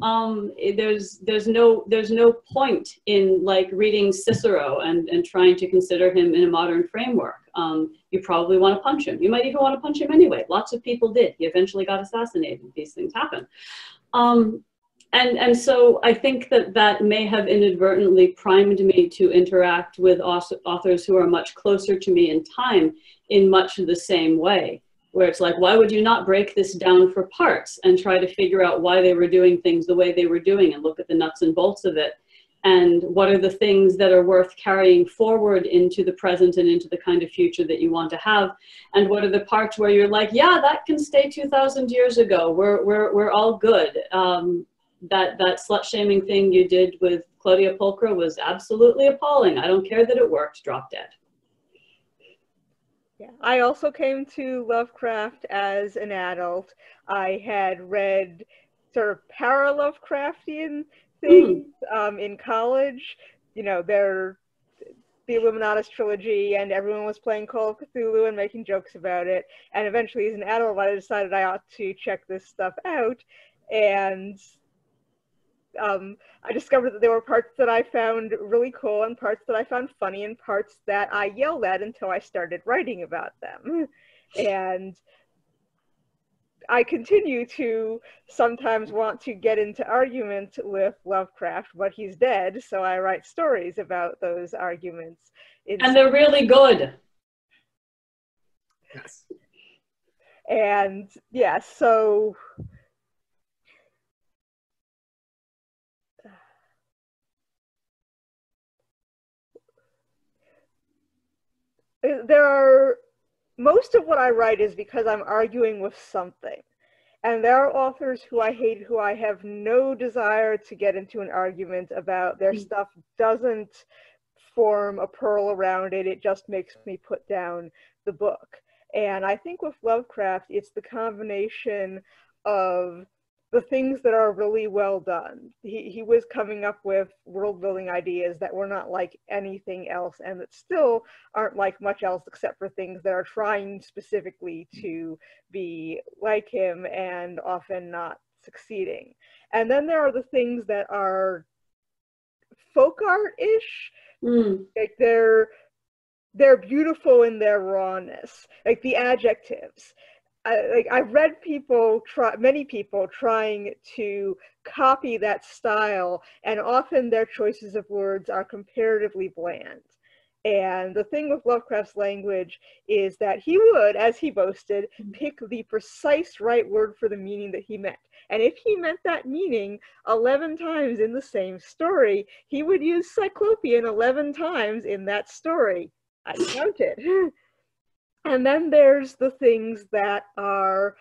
um, there's there's no there's no point in like reading Cicero and and trying to consider him in a modern framework. Um, you probably want to punch him. You might even want to punch him anyway. Lots of people did. He eventually got assassinated. These things happen. Um, and and so I think that that may have inadvertently primed me to interact with authors who are much closer to me in time in much the same way where it's like, why would you not break this down for parts and try to figure out why they were doing things the way they were doing and look at the nuts and bolts of it? And what are the things that are worth carrying forward into the present and into the kind of future that you want to have? And what are the parts where you're like, yeah, that can stay 2,000 years ago. We're, we're, we're all good. Um, that, that slut shaming thing you did with Claudia Pulchra was absolutely appalling. I don't care that it worked, drop dead. Yeah, I also came to Lovecraft as an adult. I had read sort of para Lovecraftian things mm. um, in college. You know, they're the Illuminatus trilogy, and everyone was playing Call of Cthulhu and making jokes about it. And eventually, as an adult, I decided I ought to check this stuff out. And um, I discovered that there were parts that I found really cool and parts that I found funny and parts that I yelled at until I started writing about them. and I continue to sometimes want to get into argument with Lovecraft, but he's dead, so I write stories about those arguments. It's, and they're really good. Yes. And yeah, so there are most of what I write is because I'm arguing with something. And there are authors who I hate who I have no desire to get into an argument about. Their mm. stuff doesn't form a pearl around it, it just makes me put down the book. And I think with Lovecraft, it's the combination of the things that are really well done. He, he was coming up with world building ideas that were not like anything else and that still aren't like much else except for things that are trying specifically to be like him and often not succeeding. And then there are the things that are folk art ish. Mm. Like they're they're beautiful in their rawness, like the adjectives. I, like I've read people try many people trying to copy that style, and often their choices of words are comparatively bland. And the thing with Lovecraft's language is that he would, as he boasted, mm-hmm. pick the precise right word for the meaning that he meant. And if he meant that meaning 11 times in the same story, he would use Cyclopean 11 times in that story. I counted. *laughs* And then there's the things that are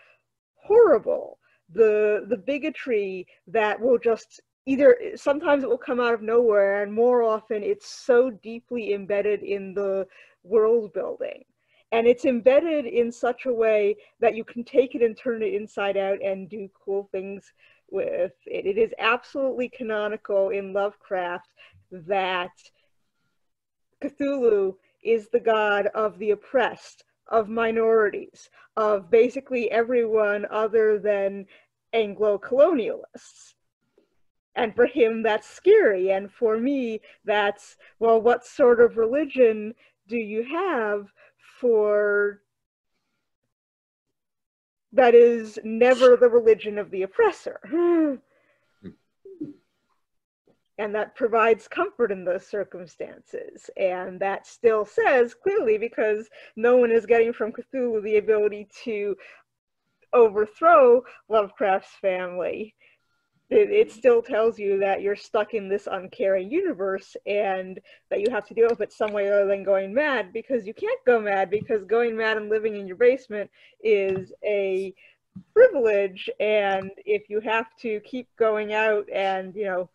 horrible, the the bigotry that will just either sometimes it will come out of nowhere and more often it's so deeply embedded in the world building and it's embedded in such a way that you can take it and turn it inside out and do cool things with it. It is absolutely canonical in Lovecraft that Cthulhu is the god of the oppressed, of minorities, of basically everyone other than Anglo colonialists. And for him, that's scary. And for me, that's, well, what sort of religion do you have for that is never the religion of the oppressor. Hmm. And that provides comfort in those circumstances. And that still says clearly because no one is getting from Cthulhu the ability to overthrow Lovecraft's family. It, it, still tells you that you're stuck in this uncaring universe and that you have to deal with it some way other than going mad because you can't go mad because going mad and living in your basement is a privilege and if you have to keep going out and you know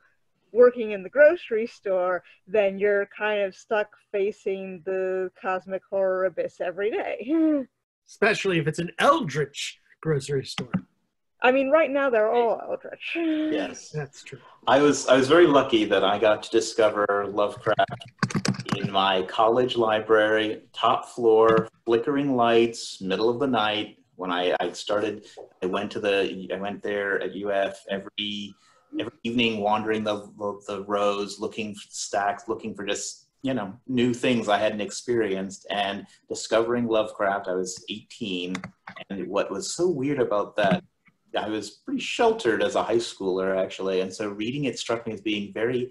working in the grocery store, then you're kind of stuck facing the cosmic horror abyss every day. *laughs* Especially if it's an eldritch grocery store. I mean, right now they're all eldritch. Yes, that's true. I was I was very lucky that I got to discover Lovecraft in my college library, top floor, flickering lights, middle of the night. When I, I started, I went to the I went there at UF every every evening wandering the, the, the rows, looking for stacks, looking for just, you know, new things I hadn't experienced and discovering Lovecraft. I was 18. And what was so weird about that, I was pretty sheltered as a high schooler, actually. And so reading it struck me as being very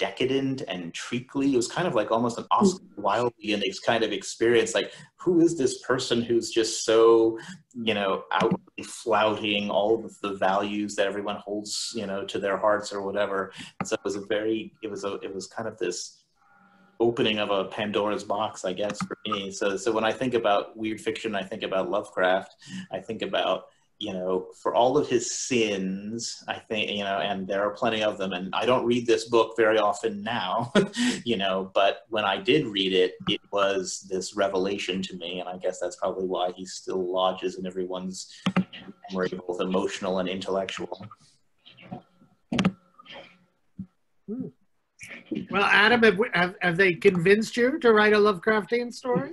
decadent and treacly. It was kind of like almost an hmm. Oscar Wildean kind of experience. Like, who is this person who's just so, you know, outwardly flouting all of the values that everyone holds, you know, to their hearts or whatever. And so it was a very, it was a, it was kind of this opening of a Pandora's box, I guess, for me. So, so when I think about weird fiction, I think about Lovecraft. I think about you know, for all of his sins, I think, you know, and there are plenty of them. And I don't read this book very often now, *laughs* you know, but when I did read it, it was this revelation to me. And I guess that's probably why he still lodges in everyone's memory, both emotional and intellectual. Hmm. Well, Adam, have, we, have, have, they convinced you to write a Lovecraftian story?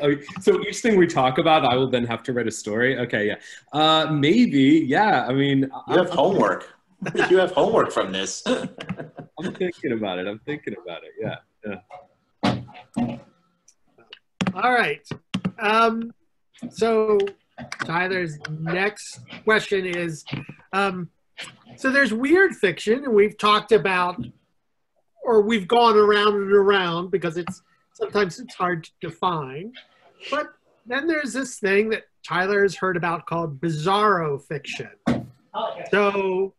*laughs* so each thing we talk about, I will then have to write a story. Okay, yeah, uh, maybe, yeah. I mean, you I'm, have homework. *laughs* you have homework from this. *laughs* I'm thinking about it. I'm thinking about it. Yeah. yeah. All right. Um, so Tyler's next question is, um, so there's weird fiction, and we've talked about or we've gone around and around because it's sometimes it's hard to define. But then there's this thing that Tyler has heard about called bizarro fiction. So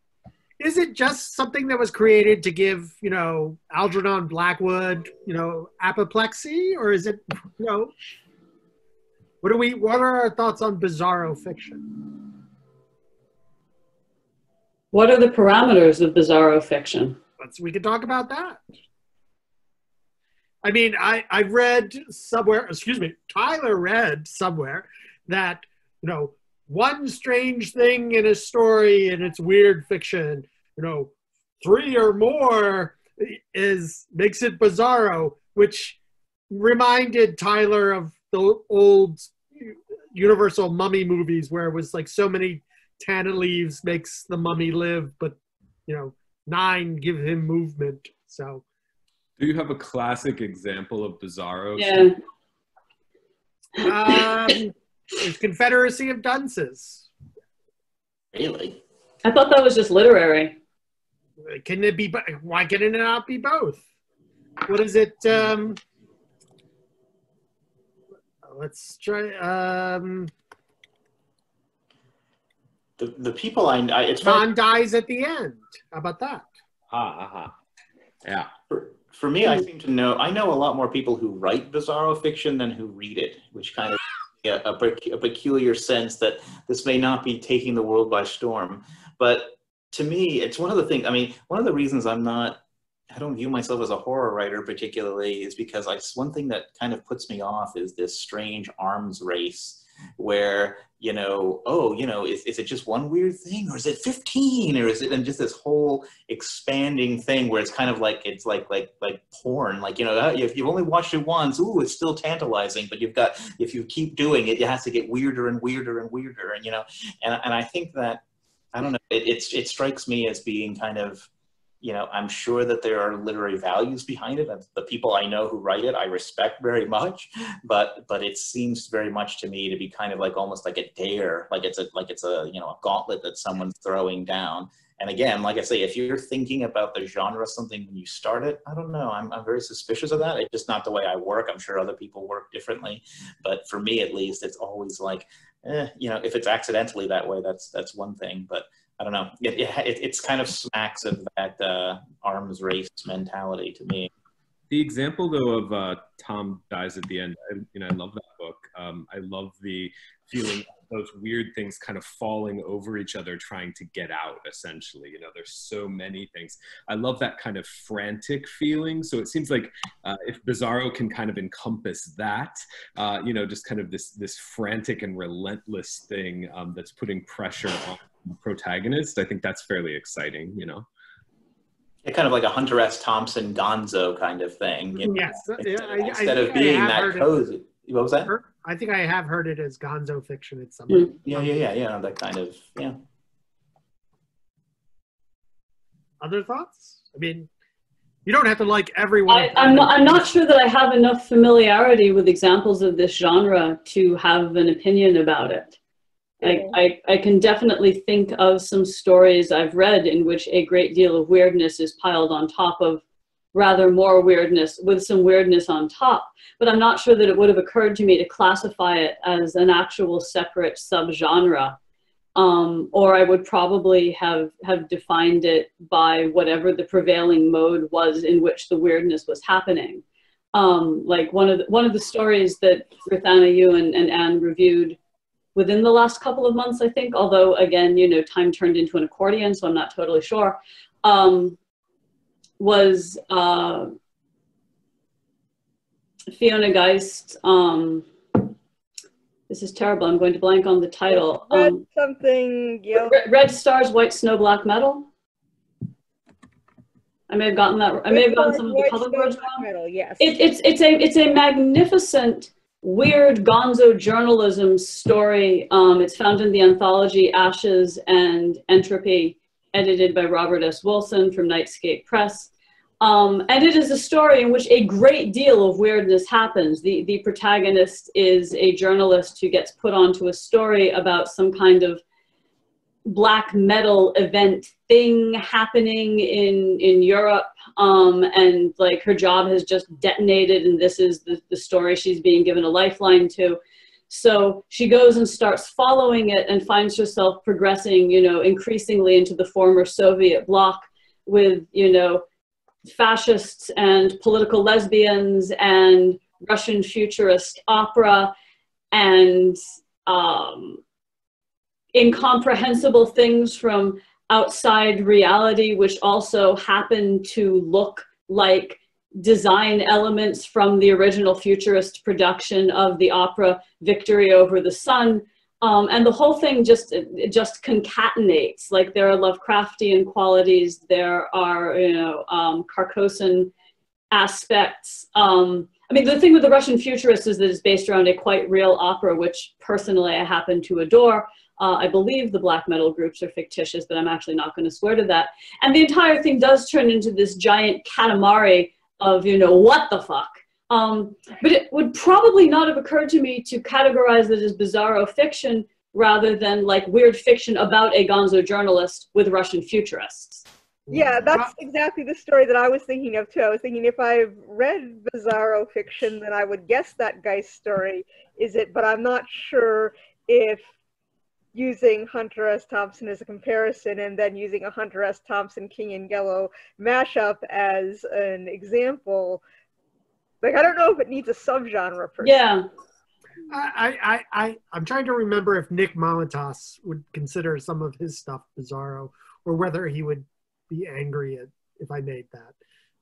is it just something that was created to give, you know, Algernon Blackwood, you know, apoplexy, or is it, you know, what do we? What are our thoughts on bizarro fiction? What are the parameters of bizarro fiction? Let's we can talk about that. I mean, I I read somewhere, excuse me, Tyler read somewhere that you know one strange thing in a story and it's weird fiction, you know, three or more is makes it bizarro, which reminded Tyler of the old Universal mummy movies where it was like so many tana leaves makes the mummy live, but you know, nine give him movement. So, do you have a classic example of Bizarro? Yeah. Um, it's Confederacy of Dunces. Really? I thought that was just literary. Can it be? Why can it not be both? What is it? Um, let's try. Um, the, the people I, I it's John dies at the end. How about that? Ah, uh-huh. yeah. For, for me, I seem to know. I know a lot more people who write bizarro fiction than who read it, which kind of a, a, a peculiar sense that this may not be taking the world by storm. But to me, it's one of the things. I mean, one of the reasons I'm not I don't view myself as a horror writer particularly is because I, one thing that kind of puts me off is this strange arms race where you know oh you know is, is it just one weird thing or is it 15 or is it and just this whole expanding thing where it's kind of like it's like like like porn like you know uh, if you've only watched it once ooh it's still tantalizing but you've got if you keep doing it it has to get weirder and weirder and weirder and you know and, and i think that i don't know it, it's it strikes me as being kind of you know, I'm sure that there are literary values behind it. And the people I know who write it, I respect very much, but but it seems very much to me to be kind of like almost like a dare, like it's a like it's a you know a gauntlet that someone's throwing down. And again, like I say, if you're thinking about the genre of something when you start it, I don't know. I'm, I'm very suspicious of that. It's just not the way I work. I'm sure other people work differently, but for me at least, it's always like, eh, you know, if it's accidentally that way, that's that's one thing. But I don't know. It, it, it's kind of smacks of that uh, arms race mentality to me. The example though of uh, Tom dies at the end, I, you know, I love that book. Um, I love the feeling of those weird things kind of falling over each other trying to get out essentially you know there's so many things i love that kind of frantic feeling so it seems like uh, if bizarro can kind of encompass that uh, you know just kind of this this frantic and relentless thing um, that's putting pressure on protagonist, I think that's fairly exciting, you know? Yeah, kind of like a Hunter S. Thompson Gonzo kind of thing. You know? Yes. Instead, I, instead I of being that cozy. It, what was that? I think I have heard it as Gonzo fiction at some point. Yeah, yeah, yeah, yeah. That kind of, yeah. Other thoughts? I mean, you don't have to like everyone. I, am not, I'm not sure that I have enough familiarity with examples of this genre to have an opinion about it. I, I, I can definitely think of some stories I've read in which a great deal of weirdness is piled on top of rather more weirdness with some weirdness on top. But I'm not sure that it would have occurred to me to classify it as an actual separate subgenre. Um, or I would probably have, have defined it by whatever the prevailing mode was in which the weirdness was happening. Um, like one of the, one of the stories that Ruthanna, you and, and Anne reviewed within the last couple of months, I think, although again, you know, time turned into an accordion, so I'm not totally sure, um, was uh, Fiona Geist. Um, this is terrible. I'm going to blank on the title. Um, something Red, Stars, White Snow, Black Metal. I may have gotten that. I may have gotten some of the color words wrong. Metal, yes. It, it's it's a it's a magnificent weird gonzo journalism story. Um, it's found in the anthology Ashes and Entropy, edited by Robert S. Wilson from Nightscape Press. Um, and it is a story in which a great deal of weirdness happens. The, the protagonist is a journalist who gets put onto a story about some kind of black metal event thing happening in in Europe um, and like her job has just detonated and this is the, the story she's being given a lifeline to. So she goes and starts following it and finds herself progressing you know increasingly into the former Soviet bloc with you know fascists and political lesbians and Russian futurist opera and um, incomprehensible things from outside reality, which also happen to look like design elements from the original futurist production of the opera Victory Over the Sun. Um, and the whole thing just just concatenates. Like there are Lovecraftian qualities, there are you know um, Carcosan aspects. Um, I mean, the thing with the Russian futurists is that it's based around a quite real opera, which personally I happen to adore. Uh, I believe the black metal groups are fictitious, but I'm actually not going to swear to that. And the entire thing does turn into this giant katamari of, you know, what the fuck. Um, but it would probably not have occurred to me to categorize it as bizarro fiction rather than like weird fiction about a gonzo journalist with Russian futurists. Yeah, that's exactly the story that I was thinking of too. I was thinking if I've read bizarro fiction, then I would guess that guy's story is it, but I'm not sure if using Hunter S. Thompson as a comparison and then using a Hunter S. Thompson King and Yellow mashup as an example. Like I don't know if it needs a subgenre per Yeah. I, I, I, I'm trying to remember if Nick Mamatas would consider some of his stuff bizarro or whether he would be angry at if I made that.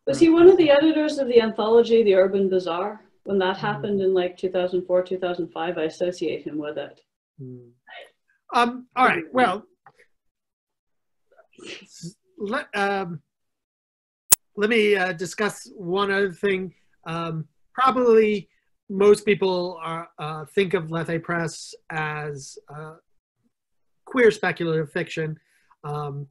Was he one of the editors of the anthology, The Urban Bizarre? When that mm-hmm. happened in like 2004, 2005, I associate him with it. Mm. Um, all right. Well, let um, let me uh, discuss one other thing. Um, probably most people are, uh, think of Lethe Press as uh, queer speculative fiction. Um,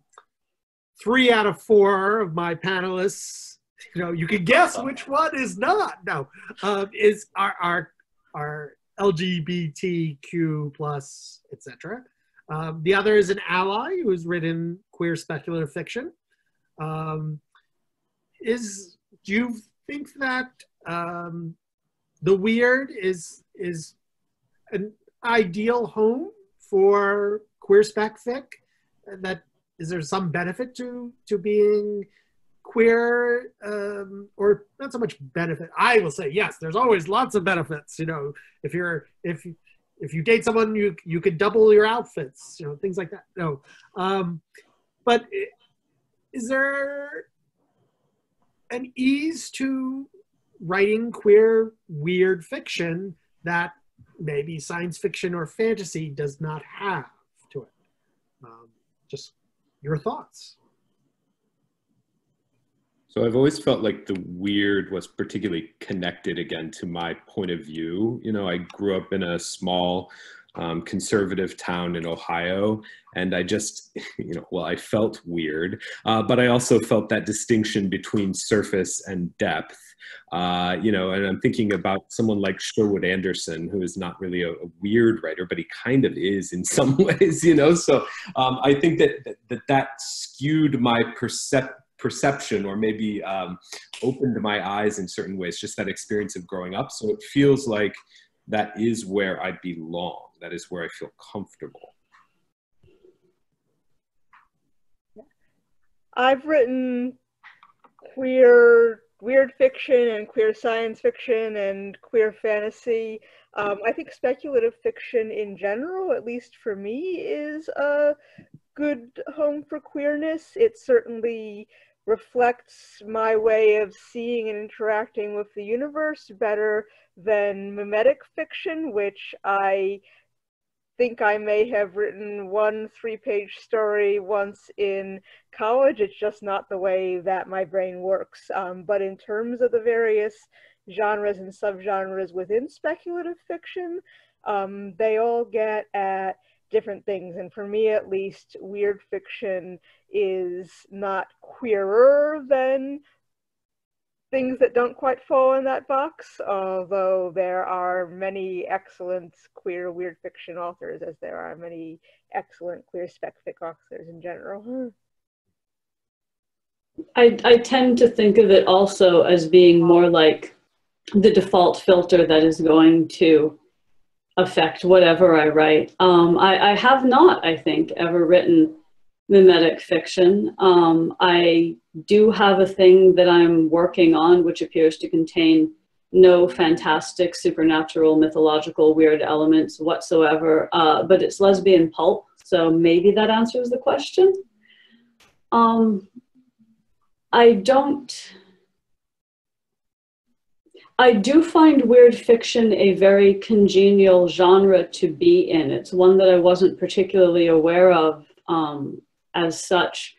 three out of four of my panelists, you know, you can guess which one is not. No, um, is our our our LGBTQ plus, etc. Um, the other is an ally who's written queer speculative fiction. Um, is do you think that um, the weird is is an ideal home for queer spec fic? That is there some benefit to to being queer um, or not so much benefit. I will say yes there's always lots of benefits you know. If you're if if you date someone you you could double your outfits you know things like that. No. Um, but is there an ease to writing queer weird fiction that maybe science fiction or fantasy does not have to it? Um, just your thoughts so I've always felt like the weird was particularly connected again to my point of view. You know, I grew up in a small um, conservative town in Ohio, and I just, *laughs* you know, well, I felt weird, uh, but I also felt that distinction between surface and depth. Uh, you know, and I'm thinking about someone like Sherwood Anderson, who is not really a, a weird writer, but he kind of is in *laughs* some ways, you know. So um, I think that, that that, that skewed my perception perception or maybe um, opened my eyes in certain ways, just that experience of growing up. So it feels like that is where I belong. That is where I feel comfortable. I've written queer weird fiction and queer science fiction and queer fantasy. Um, I think speculative fiction in general, at least for me, is a good home for queerness. It certainly reflects my way of seeing and interacting with the universe better than mimetic fiction, which I think I may have written one three page story once in college. It's just not the way that my brain works. Um, but in terms of the various genres and subgenres within speculative fiction, um, they all get at different things. And for me, at least, weird fiction is not queerer than things that don't quite fall in that box, although there are many excellent queer weird fiction authors, as there are many excellent queer spec fic authors in general. I, I tend to think of it also as being more like the default filter that is going to affect whatever I write. Um, I, I, have not, I think, ever written mimetic fiction. Um, I do have a thing that I'm working on, which appears to contain no fantastic, supernatural, mythological, weird elements whatsoever, uh, but it's lesbian pulp, so maybe that answers the question. Um, I don't I do find weird fiction a very congenial genre to be in. It's one that I wasn't particularly aware of um, as such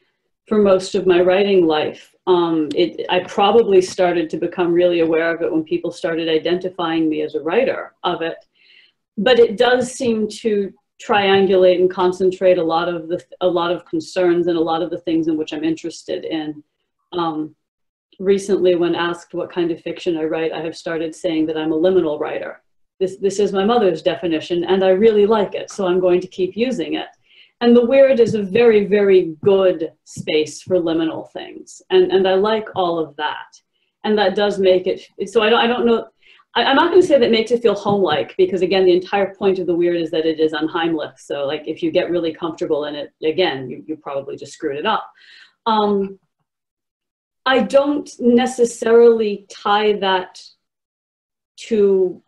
for most of my writing life. Um, it, I probably started to become really aware of it when people started identifying me as a writer of it. But it does seem to triangulate and concentrate a lot of the a lot of concerns and a lot of the things in which I'm interested in. Um, recently when asked what kind of fiction I write, I have started saying that I'm a liminal writer. This, this is my mother's definition and I really like it, so I'm going to keep using it. And the weird is a very, very good space for liminal things. And, and I like all of that. And that does make it, so I don't, I don't know, I, am not going to say that makes it feel home-like because again, the entire point of the weird is that it is unheimlich. So like if you get really comfortable in it, again, you, you probably just screwed it up. Um, I don't necessarily tie that to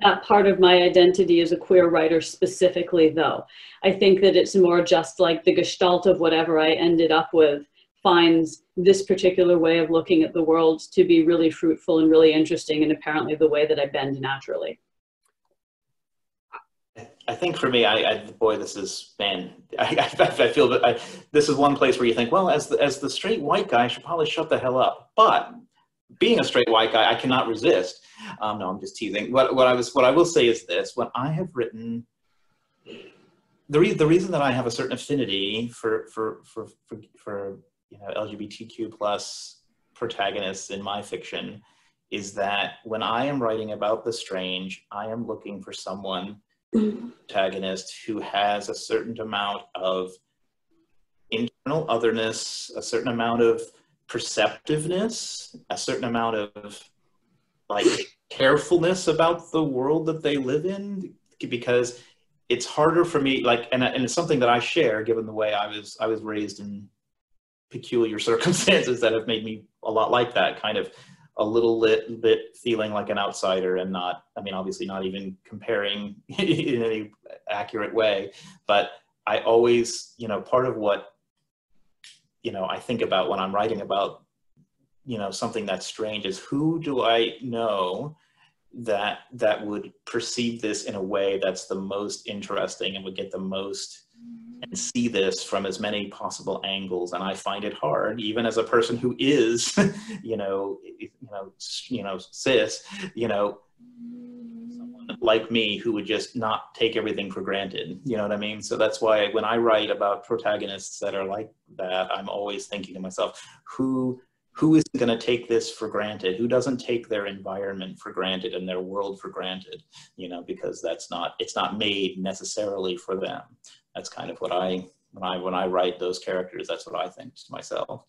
that part of my identity as a queer writer specifically, though. I think that it's more just like the gestalt of whatever I ended up with finds this particular way of looking at the world to be really fruitful and really interesting, and apparently the way that I bend naturally. I think for me, I, I boy, this is man. *laughs* I, I, I feel that I, this is one place where you think, well, as the, as the straight white guy, I should probably shut the hell up. But being a straight white guy, I cannot resist. Um, no, I'm just teasing. What what I was what I will say is this: when I have written the, re- the reason that I have a certain affinity for, for, for, for, for you know, LGBTQ plus protagonists in my fiction is that when I am writing about the strange, I am looking for someone, protagonist, who has a certain amount of internal otherness, a certain amount of perceptiveness, a certain amount of like carefulness about the world that they live in, because it's harder for me like and, and it's something that i share given the way i was i was raised in peculiar *laughs* circumstances that have made me a lot like that kind of a little lit, bit feeling like an outsider and not i mean obviously not even comparing *laughs* in any accurate way. But i always you know part of what you know i think about when i'm writing about you know something that's strange is who do i know that that would perceive this in a way that's the most interesting and would get the most mm-hmm. and see this from as many possible angles? And i find it hard even as a person who is *laughs* you know you know you know cis you know mm-hmm. someone like me who would just not take everything for granted you know what i mean? So that's why when i write about protagonists that are like that i'm always thinking to myself who who isn't going to take this for granted? Who doesn't take their environment for granted and their world for granted you know because that's not it's not made necessarily for them. That's kind of what i when i when i write those characters that's what i think to myself.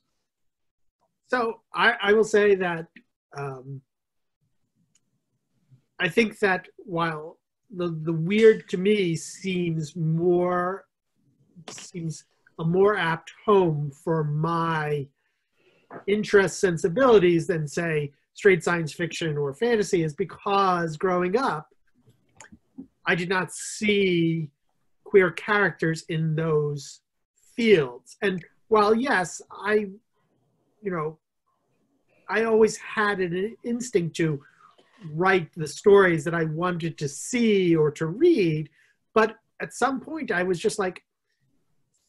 So i i will say that um i think that while the the weird to me seems more seems a more apt home for my interests, sensibilities than say straight science fiction or fantasy is because growing up, I did not see queer characters in those fields. And while yes, I, you know, I always had an instinct to write the stories that I wanted to see or to read, but at some point I was just like,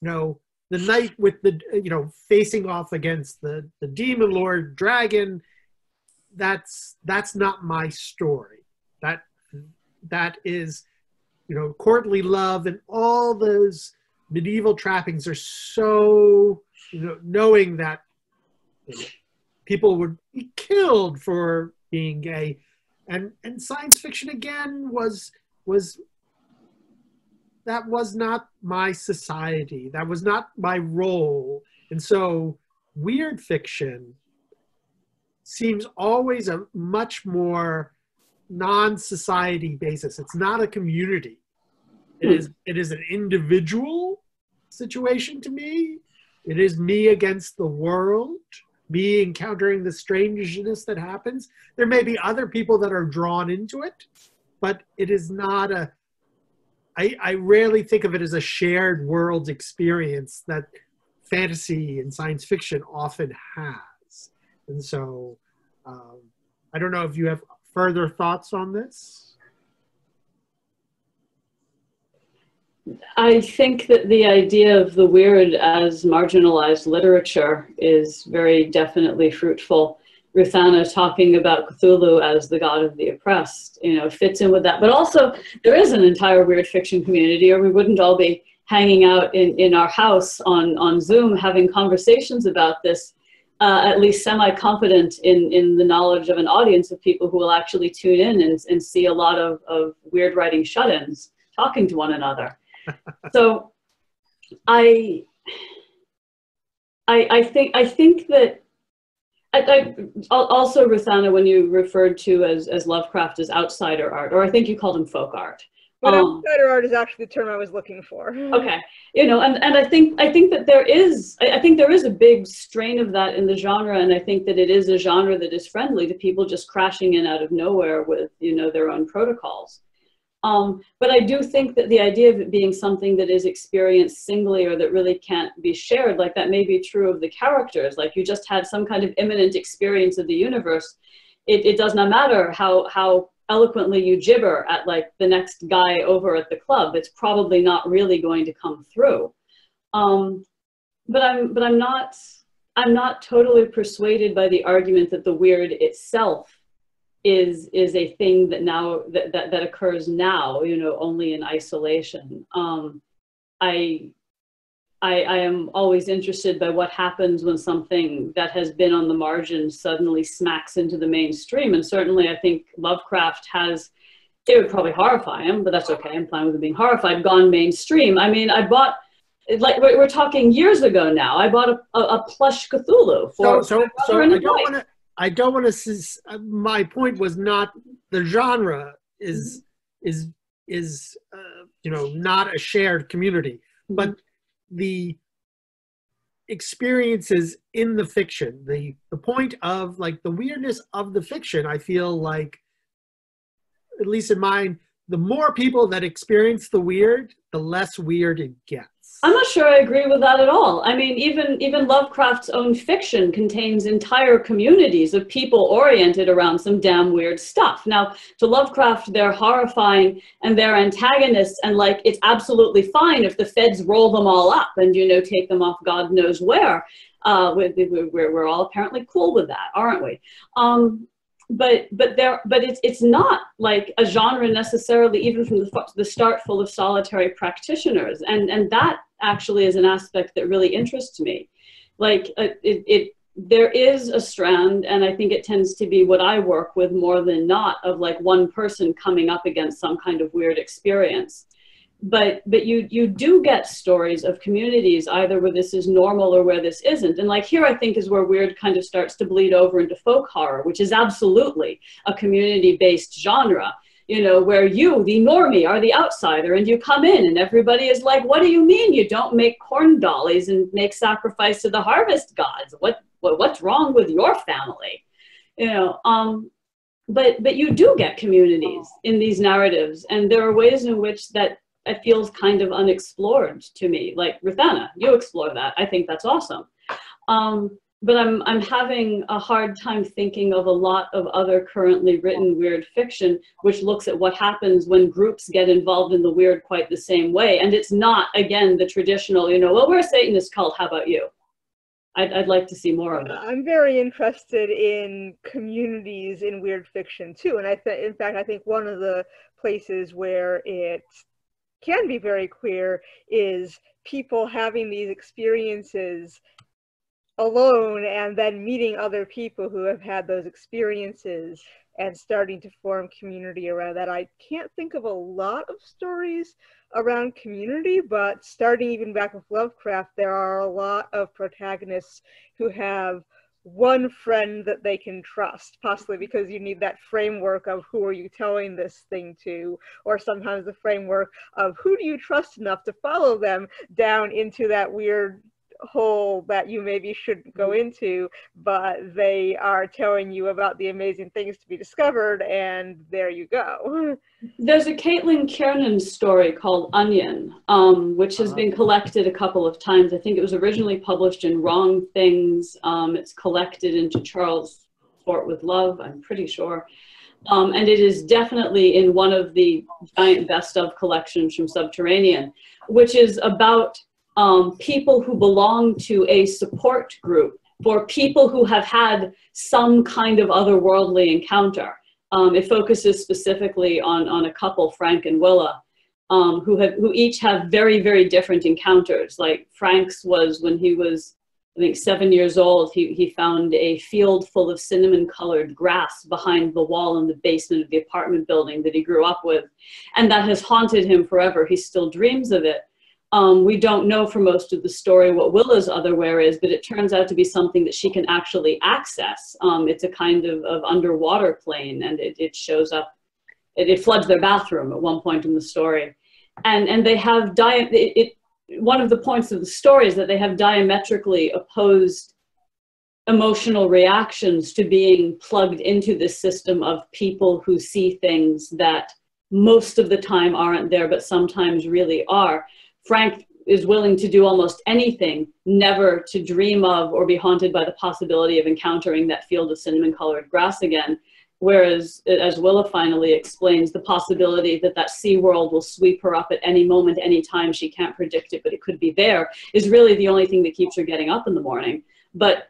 you know, the knight with the you know facing off against the the demon lord dragon that's that's not my story. That that is you know courtly love and all those medieval trappings are so you know knowing that you know, people would be killed for being gay. And and science fiction again was was that was not my society. That was not my role. And so weird fiction seems always a much more non-society basis. It's not a community. It hmm. is it is an individual situation to me. It is me against the world, me encountering the strangeness that happens. There may be other people that are drawn into it, but it is not a I, I rarely think of it as a shared world experience that fantasy and science fiction often has. And so um, I don't know if you have further thoughts on this. I think that the idea of the weird as marginalized literature is very definitely fruitful. Ruthanna talking about Cthulhu as the god of the oppressed, you know, fits in with that. But also, there is an entire weird fiction community, or we wouldn't all be hanging out in, in our house on, on Zoom having conversations about this, uh, at least semi-confident in, in the knowledge of an audience of people who will actually tune in and, and see a lot of, of weird writing shut-ins talking to one another. *laughs* so I, I, I think I think that I, I, also, Ruthanna, when you referred to as, as Lovecraft as outsider art, or I think you called him folk art. But um, outsider art is actually the term I was looking for. *laughs* okay, you know, and, and I think I think that there is I, I think there is a big strain of that in the genre, and I think that it is a genre that is friendly to people just crashing in out of nowhere with you know their own protocols. Um, but I do think that the idea of it being something that is experienced singly or that really can't be shared, like that may be true of the characters. Like you just had some kind of imminent experience of the universe. It, it does not matter how, how eloquently you gibber at like the next guy over at the club. It's probably not really going to come through. Um, but I'm, but I'm not, I'm not totally persuaded by the argument that the weird itself is is a thing that now that, that, that occurs now you know only in isolation um, I, I, I am always interested by what happens when something that has been on the margin suddenly smacks into the mainstream. And certainly, I think Lovecraft has. It would probably horrify him, but that's okay. I'm fine with him being horrified. Gone mainstream. I mean, I bought like we're, we're talking years ago now. I bought a, a, a plush Cthulhu for so so, so I don't want to. I don't want to. My point was not the genre is mm-hmm. is is uh, you know not a shared community, mm-hmm. but the experiences in the fiction the the point of like the weirdness of the fiction i feel like at least in mine the more people that experience the weird the less weird it gets I'm not sure I agree with that at all. I mean, even even Lovecraft's own fiction contains entire communities of people oriented around some damn weird stuff. Now, to Lovecraft, they're horrifying and they're antagonists, and like it's absolutely fine if the feds roll them all up and you know take them off God knows where. Uh, we're, we're all apparently cool with that, aren't we? Um, but but there but it's it's not like a genre necessarily even from the, the start full of solitary practitioners. And and that actually is an aspect that really interests me. Like uh, it, it there is a strand and i think it tends to be what i work with more than not of like one person coming up against some kind of weird experience but but you you do get stories of communities either where this is normal or where this isn't. And like here i think is where weird kind of starts to bleed over into folk horror which is absolutely a community based genre you know where you the normie are the outsider and you come in and everybody is like what do you mean you don't make corn dollies and make sacrifice to the harvest gods? What, what what's wrong with your family? You know um but but you do get communities in these narratives. And there are ways in which that it feels kind of unexplored to me. Like Ruthanna, you explore that. I think that's awesome. Um, but I'm I'm having a hard time thinking of a lot of other currently written weird fiction, which looks at what happens when groups get involved in the weird quite the same way. And it's not again the traditional, you know, well, we're a Satanist cult. How about you? I'd, I'd like to see more of that. I'm very interested in communities in weird fiction too, and I think, in fact, I think one of the places where it can be very queer is people having these experiences alone and then meeting other people who have had those experiences and starting to form community around that. I can't think of a lot of stories around community, but starting even back with Lovecraft, there are a lot of protagonists who have one friend that they can trust, possibly because you need that framework of who are you telling this thing to, or sometimes the framework of who do you trust enough to follow them down into that weird hole that you maybe shouldn't go mm-hmm. into, but they are telling you about the amazing things to be discovered, and there you go. *laughs* There's a Caitlin Kiernan story called Onion, um, which has been uh-huh. collected a couple of times. I think it was originally published in Wrong Things. Um, it's collected into Charles Fort with Love, I'm pretty sure. Um, and it is definitely in one of the giant best of collections from Subterranean, which is about um, people who belong to a support group for people who have had some kind of otherworldly encounter. Um, it focuses specifically on, on a couple, Frank and Willa, um, who have who each have very very different encounters. Like Frank's was when he was I think seven years old. He he found a field full of cinnamon colored grass behind the wall in the basement of the apartment building that he grew up with, and that has haunted him forever. He still dreams of it. Um, we don't know for most of the story what Willa's otherwhere is, but it turns out to be something that she can actually access. Um, it's a kind of, of underwater plane, and it, it shows up, it, it, floods their bathroom at one point in the story. And, and they have, di- it, it, one of the points of the story is that they have diametrically opposed emotional reactions to being plugged into this system of people who see things that most of the time aren't there, but sometimes really are. Frank is willing to do almost anything never to dream of or be haunted by the possibility of encountering that field of cinnamon colored grass again. Whereas, as Willa finally explains, the possibility that that sea world will sweep her up at any moment, any time, she can't predict it, but it could be there, is really the only thing that keeps her getting up in the morning. But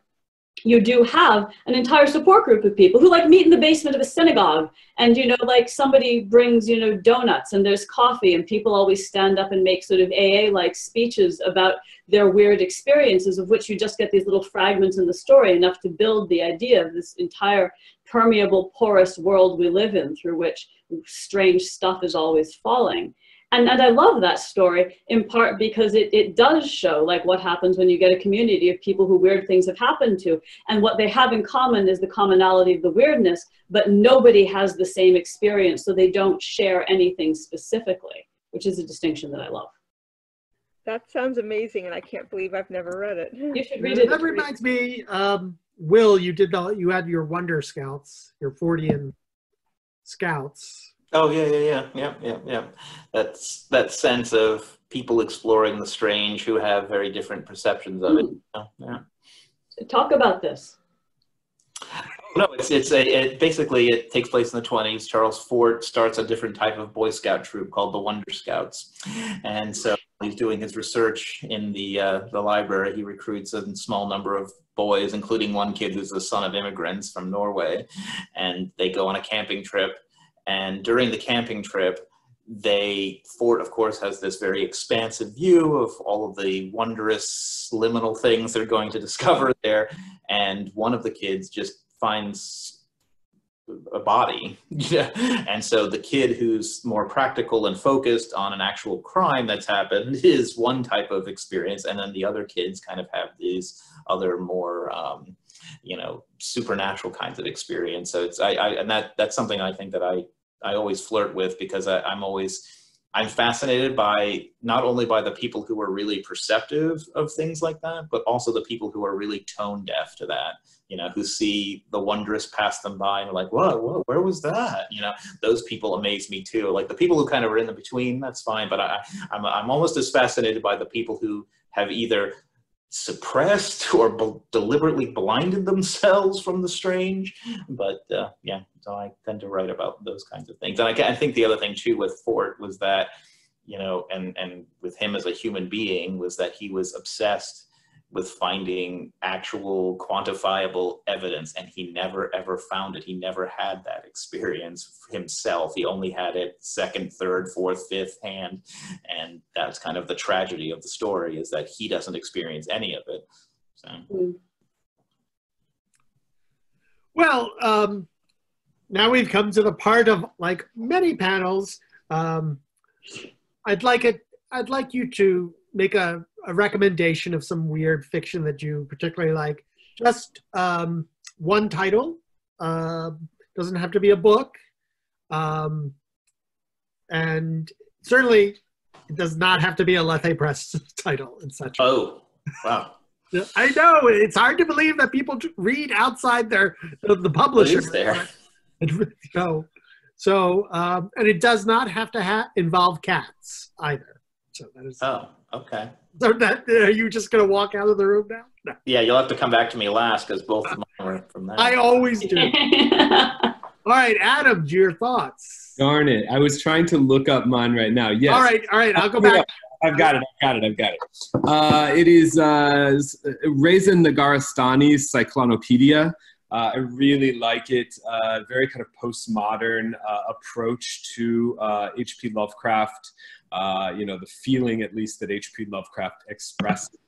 you do have an entire support group of people who like meet in the basement of a synagogue and you know like somebody brings you know donuts and there's coffee and people always stand up and make sort of aa like speeches about their weird experiences of which you just get these little fragments in the story enough to build the idea of this entire permeable porous world we live in through which strange stuff is always falling and, and I love that story in part because it, it does show like what happens when you get a community of people who weird things have happened to. And what they have in common is the commonality of the weirdness, but nobody has the same experience. So they don't share anything specifically, which is a distinction that I love. That sounds amazing, and I can't believe I've never read it. You should read it. That reminds me, um, Will, you did the, you had your Wonder Scouts, your Fortean Scouts. Oh yeah, yeah, yeah, yeah, yeah, yeah. That's that sense of people exploring the strange who have very different perceptions of it. Mm. Yeah. Talk about this. No, it's it's a it, basically it takes place in the twenties. Charles Fort starts a different type of Boy Scout troop called the Wonder Scouts, and so he's doing his research in the uh, the library. He recruits a small number of boys, including one kid who's the son of immigrants from Norway, and they go on a camping trip and during the camping trip, they, Fort, of course, has this very expansive view of all of the wondrous liminal things they're going to *laughs* discover there. And one of the kids just finds a body. *laughs* and so the kid who's more practical and focused on an actual crime that's happened *laughs* is one type of experience. And then the other kids kind of have these other more, um, you know, supernatural kinds of experience. So it's, I, I, and that, that's something I think that I, I always flirt with because I, I'm always, I'm fascinated by not only by the people who are really perceptive of things like that, but also the people who are really tone deaf to that. You know, who see the wondrous pass them by and are like, "Whoa, whoa, where was that?" You know, those people amaze me too. Like the people who kind of are in the between, that's fine. But I, I'm I'm almost as fascinated by the people who have either suppressed *laughs* or deliberately blinded themselves from the strange. But uh, yeah, so I tend to write about those kinds of things. And I, I think the other thing too with Fort was that, you know, and, and with him as a human being was that he was obsessed with finding actual quantifiable evidence and he never ever found it. He never had that experience himself. He only had it second third fourth fifth hand. And that's kind of the tragedy of the story is that he doesn't experience any of it. So. Hmm. well um, now we've come to the part of like many panels. Um, i'd like it i'd like you to make a a recommendation of some weird fiction that you particularly like. Just um, one title. Uh, doesn't have to be a book. Um, and certainly it does not have to be a Lethe Press *laughs* title, etc. Oh, wow. *laughs* I know it's hard to believe that people read outside their the, the publisher. there. *laughs* so, so um, and it does not have to ha- involve cats either. So that is. Oh, okay. So that are you just gonna walk out of the room now? No. Yeah, you'll have to come back to me last because both of mine were from that. I always do. *laughs* all right, Adam, your thoughts? Darn it! I was trying to look up mine right now. Yes. All right, all right. I'll go back. I've got it. I've got it. I've got it. Uh, it is uh, Reza Negarestani's Cyclonopedia. Uh, I really like it. Uh, very kind of postmodern uh, approach to H.P. Uh, Lovecraft uh, you know, the feeling at least that H.P. Lovecraft expresses.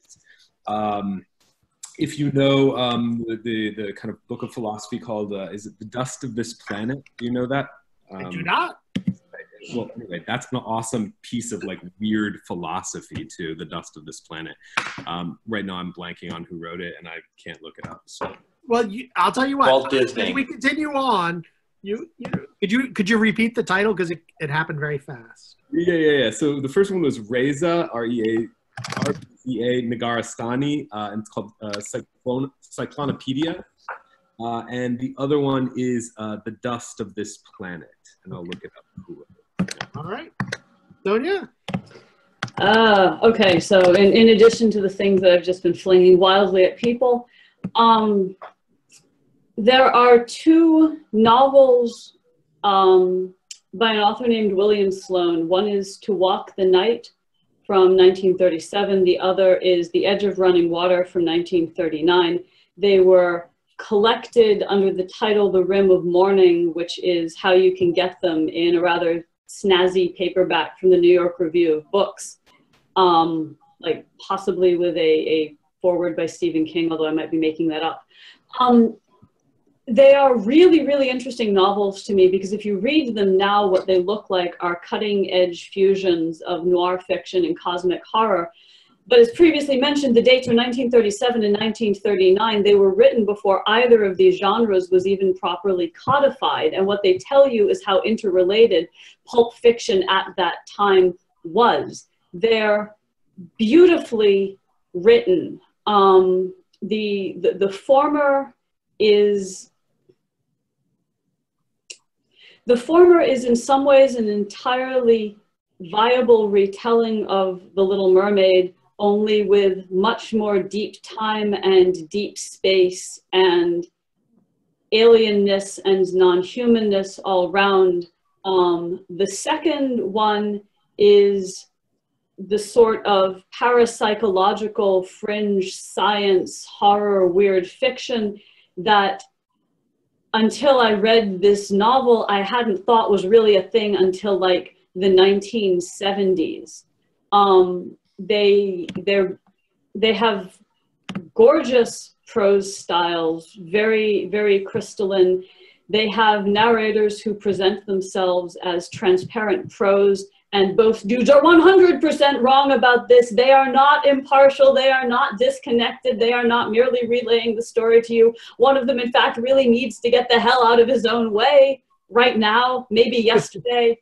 Um, if you know um, the, the kind of book of philosophy called, uh, is it The Dust of This Planet? Do you know that? Um, I do not. Well, anyway, that's an awesome piece of like weird philosophy too, The Dust of This Planet. Um, right now I'm blanking on who wrote it and I can't look it up. So. Well, you, I'll tell you what. Walt Disney. We continue on, you, you could you could you repeat the title because it, it happened very fast. Yeah, yeah, yeah. So the first one was Reza, R E A R E A Negarestani, uh, and it's called uh, Cyclone, Cyclonopedia. Uh, and the other one is uh, The Dust of This Planet. And I'll look it up. All right. Sonya? Uh, okay, so in, in addition to the things that I've just been flinging wildly at people, um, there are two novels um, by an author named William Sloane. One is To Walk the Night from 1937. The other is The Edge of Running Water from 1939. They were collected under the title The Rim of Morning, which is how you can get them in a rather snazzy paperback from the New York Review of Books, um, like possibly with a, a foreword by Stephen King, although I might be making that up. Um, they are really, really interesting novels to me because if you read them now, what they look like are cutting edge fusions of noir fiction and cosmic horror. But as previously mentioned, the dates were 1937 and 1939. They were written before either of these genres was even properly codified. And what they tell you is how interrelated pulp fiction at that time was. They're beautifully written. Um, the, the, the former is the former is in some ways an entirely viable retelling of The Little Mermaid, only with much more deep time and deep space and alienness and non-humanness all round. Um, the second one is the sort of parapsychological fringe science horror weird fiction that until I read this novel, I hadn't thought was really a thing until like the 1970s. Um, they they they have gorgeous prose styles, very very crystalline. They have narrators who present themselves as transparent prose and both dudes are 100% wrong about this. They are not impartial. They are not disconnected. They are not merely relaying the story to you. One of them, in fact, really needs to get the hell out of his own way right now, maybe *laughs* yesterday.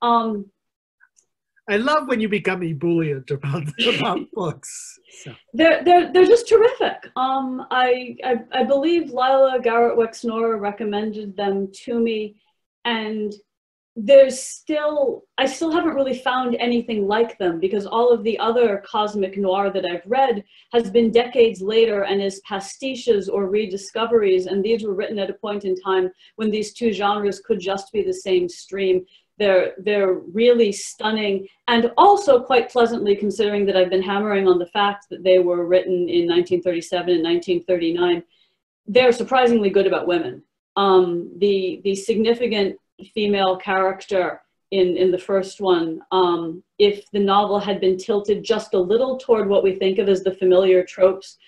Um, I love when you become ebullient about *laughs* about books. So. They're they're they're just terrific. Um, I, I I believe Lila Garrott-Wejksnora recommended them to me, and there's still i still haven't really found anything like them because all of the other cosmic noir that i've read has been decades later and is pastiches or rediscoveries. And these were written at a point in time when these two genres could just be the same stream. They're they're really stunning and also quite pleasantly considering that i've been hammering on the fact that they were written in 1937 and 1939 they're surprisingly good about women. Um, the the significant female character in, in the first one, um, if the novel had been tilted just a little toward what we think of as the familiar tropes,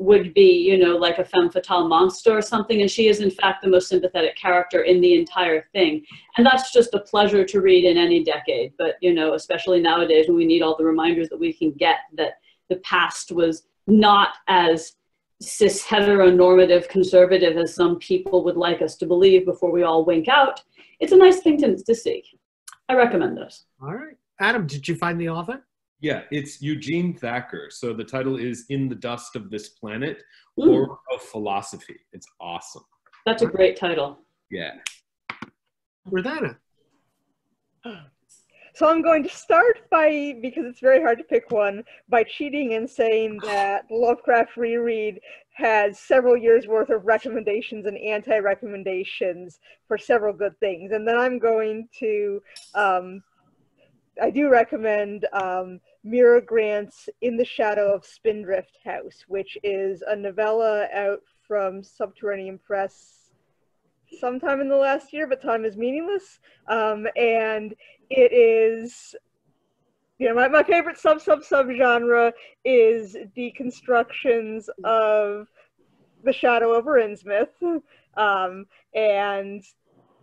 would be, you know, like a femme fatale monster or something. And she is, in fact, the most sympathetic character in the entire thing. And that's just a pleasure to read in any decade. But, you know, especially nowadays when we need all the reminders that we can get that the past was not as cis heteronormative conservative as some people would like us to believe before we all wink out it's a nice thing to, to see. I recommend it. All right. Adam, did you find the author? Yeah, it's Eugene Thacker. So the title is In the Dust of This Planet, Ooh. Horror of Philosophy. It's awesome. That's a great title. Yeah. Ruthanna. So I'm going to start by, because it's very hard to pick one, by cheating and saying that Lovecraft Reread has several years worth of recommendations and anti-recommendations for several good things. And then I'm going to, um, I do recommend um, Mira Grant's In the Shadow of Spindrift House, which is a novella out from Subterranean Press sometime in the last year, but time is meaningless. Um, and it is know, my, my favorite sub sub sub genre is deconstructions of the shadow over Innsmouth. Um, and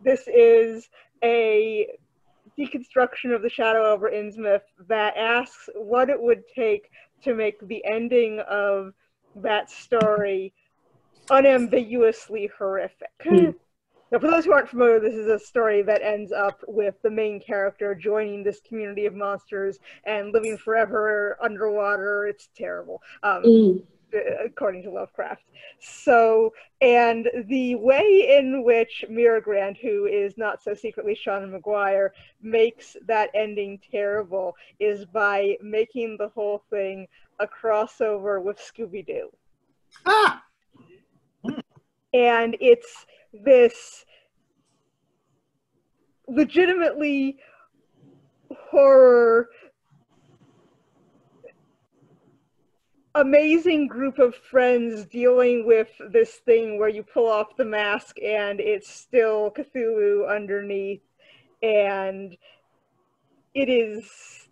this is a deconstruction of the shadow over Innsmouth that asks what it would take to make the ending of that story unambiguously horrific. Mm. Now, for those who aren't familiar, this is a story that ends up with the main character joining this community of monsters and living forever underwater. It's terrible, um, mm. according to Lovecraft. So, and the way in which Mira Grant, who is not so secretly Seanan McGuire, makes that ending terrible is by making the whole thing a crossover with Scooby Doo. Ah! And it's this legitimately horror amazing group of friends dealing with this thing where you pull off the mask and it's still Cthulhu underneath, and it is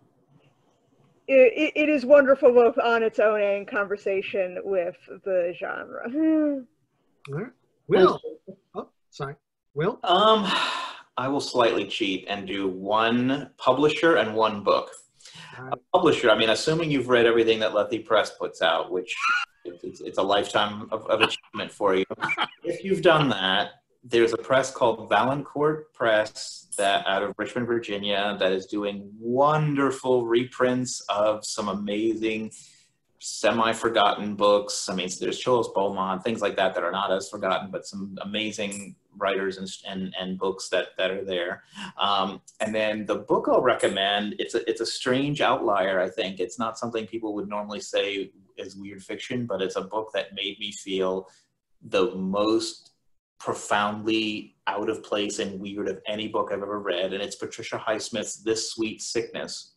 it, it is wonderful both on its own and in conversation with the genre. Will. Sorry. Will? Um, I will slightly cheat and do one publisher and one book. A publisher, I mean, assuming you've read everything that Lethe Press puts out, which it's, it's a lifetime of, of achievement for you. if you've done that, there's a press called Valancourt Press that out of Richmond, Virginia, that is doing wonderful reprints of some amazing semi-forgotten books. I mean, there's Charles Beaumont, things like that that are not as forgotten, but some amazing writers and, and, and books that, that are there. Um, and then the book I'll recommend, it's a, it's a strange outlier, I think. It's not something people would normally say is weird fiction, but it's a book that made me feel the most profoundly out of place and weird of any book I've ever read. And it's Patricia Highsmith's This Sweet Sickness.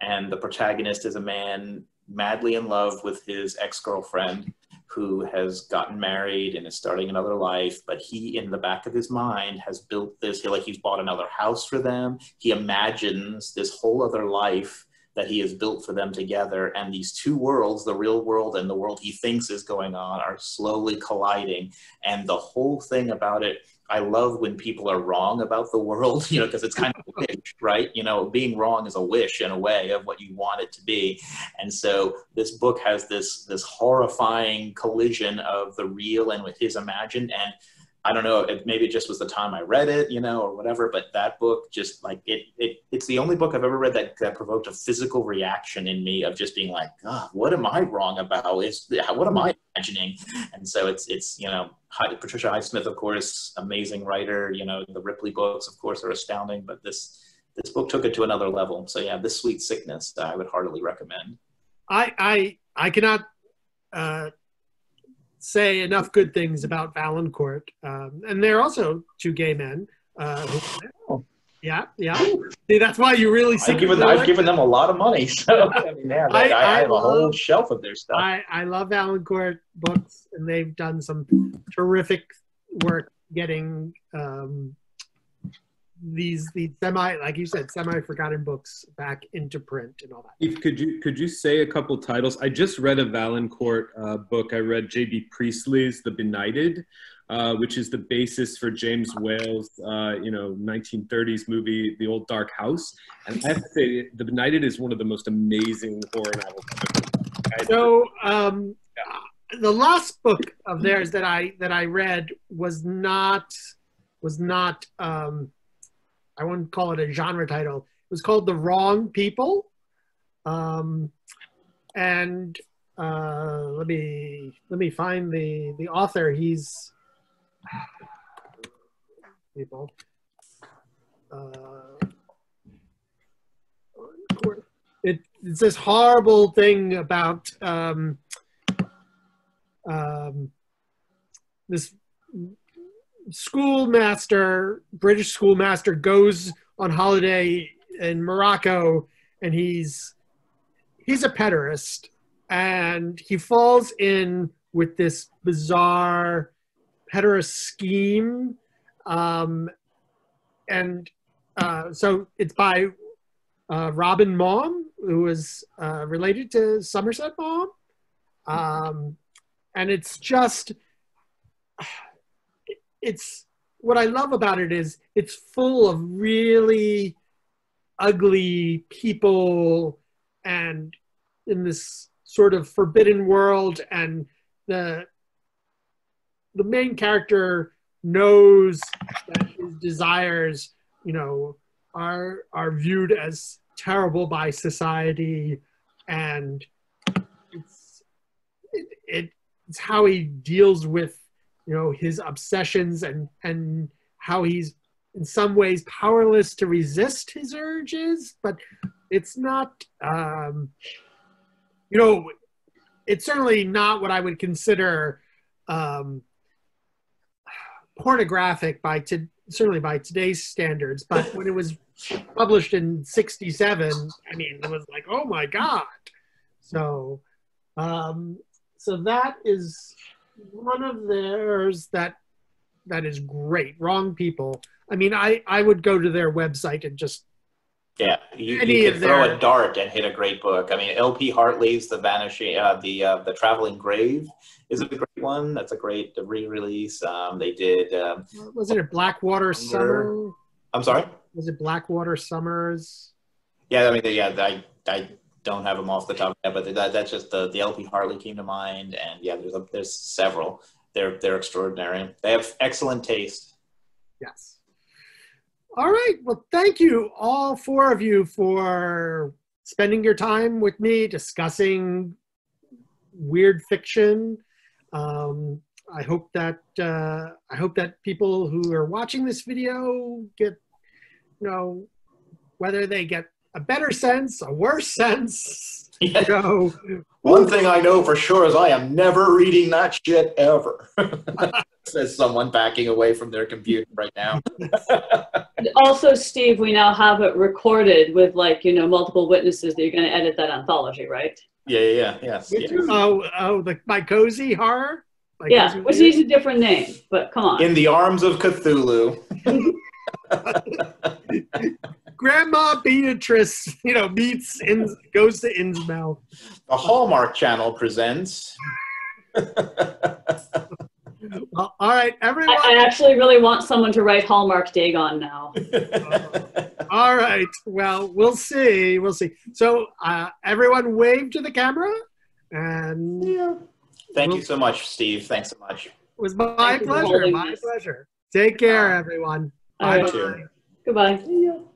And the protagonist is a man madly in love with his ex-girlfriend who has gotten married and is starting another life but he in the back of his mind has built this he like he's bought another house for them. He imagines this whole other life that he has built for them together and these two worlds the real world and the world he thinks is going on are slowly colliding. And the whole thing about it I love when people are wrong about the world, *laughs* you know, because it's kind of a wish, right? You know, being wrong is a wish in a way of what you want it to be. And so this book has this this horrifying collision of the real and with his imagined. And I don't know, it, maybe it just was the time I read it, you know, or whatever. But that book just like it, it it's the only book I've ever read that, that provoked a physical reaction in me of just being like, God, what am I wrong about? Is what am I imagining? And so it's it's you know Patricia Highsmith, of course, amazing writer. You know, the Ripley books, of course, are astounding. But this this book took it to another level. So yeah, this Sweet Sickness, I would heartily recommend. I I I cannot uh, say enough good things about Valancourt, um, and they're also two gay men. Uh, who, yeah, yeah. See, that's why you really. I've given, I've given them a lot of money, *laughs* so I mean, yeah, I, I, I, have love, a whole shelf of their stuff. I, I love Valancourt books, and they've done some terrific work getting um, these these semi, like you said, semi forgotten books back into print and all that. If could you could you say a couple titles? I just read a Valancourt uh, book. I read J.B. Priestley's The Benighted, uh, which is the basis for James Whale's, uh, you know, 1930s movie, The Old Dark House. And I have to say, The Benighted is one of the most amazing horror novels I've ever. So um, the last book of theirs that I that I read was not was not. Um, I wouldn't call it a genre title. It was called The Wrong People. Um, and uh, let me let me find the the author. He's people. Uh, it, it's this horrible thing about um, um, this schoolmaster, British schoolmaster, goes on holiday in Morocco, and he's he's a pederast, and he falls in with this bizarre pederast scheme, um, and uh, so it's by uh, Robin Maugham, who is uh, related to Somerset Maugham, um, and it's just it's what I love about it is it's full of really ugly people and in this sort of forbidden world and the the main character knows that his desires you know are are viewed as terrible by society and it's it, it it's how he deals with you know his obsessions and and how he's in some ways powerless to resist his urges but it's not um you know it's certainly not what i would consider um pornographic by to certainly by today's standards but when it was published in 67 i mean it was like oh my god. So Um, so that is one of theirs that that is great. Wrong people. I mean, I I would go to their website and just Yeah, you, you could throw their- a dart and hit a great book. I mean, L.P. Hartley's The Vanishing, uh, the uh, the Traveling Grave is a great one. That's a great re-release. Um, they did. Um, was it a Blackwater Summer? I'm sorry. Was it Blackwater Summers? Yeah, I mean, yeah, I I don't have them off the top of my head, but that, that's just the the L.P. Hartley came to mind, and yeah, there's a, there's several. They're they're extraordinary. They have excellent taste. Yes. All right. Well, thank you, all four of you, for spending your time with me discussing weird fiction. Um, I hope that uh, I hope that people who are watching this video get, you know, whether they get a better sense, a worse sense, *laughs* you know, One thing I know for sure is I am never reading that shit ever. *laughs* Says someone backing away from their computer right now. *laughs* Also, Steve, we now have it recorded with like, you know, multiple witnesses that you're going to edit that anthology, right? Yeah, yeah, yeah. Yes. yes. oh, oh, the my cozy horror. My Yeah, Cozy which Horror? needs a different name, but come on. In the arms of Cthulhu. Grandma Beatrice, you know, meets in goes to Innsmouth. The Hallmark Channel presents. *laughs* Well, all right, everyone. I, I actually really want someone to write Hallmark Dagon now. *laughs* All right. Well, we'll see. We'll see. So, uh, everyone, wave to the camera, and it Thank you so much, Steve. Thanks so much. It was my Thank pleasure. My this. pleasure. Take care, Uh, everyone. Bye right. too. bye. Goodbye.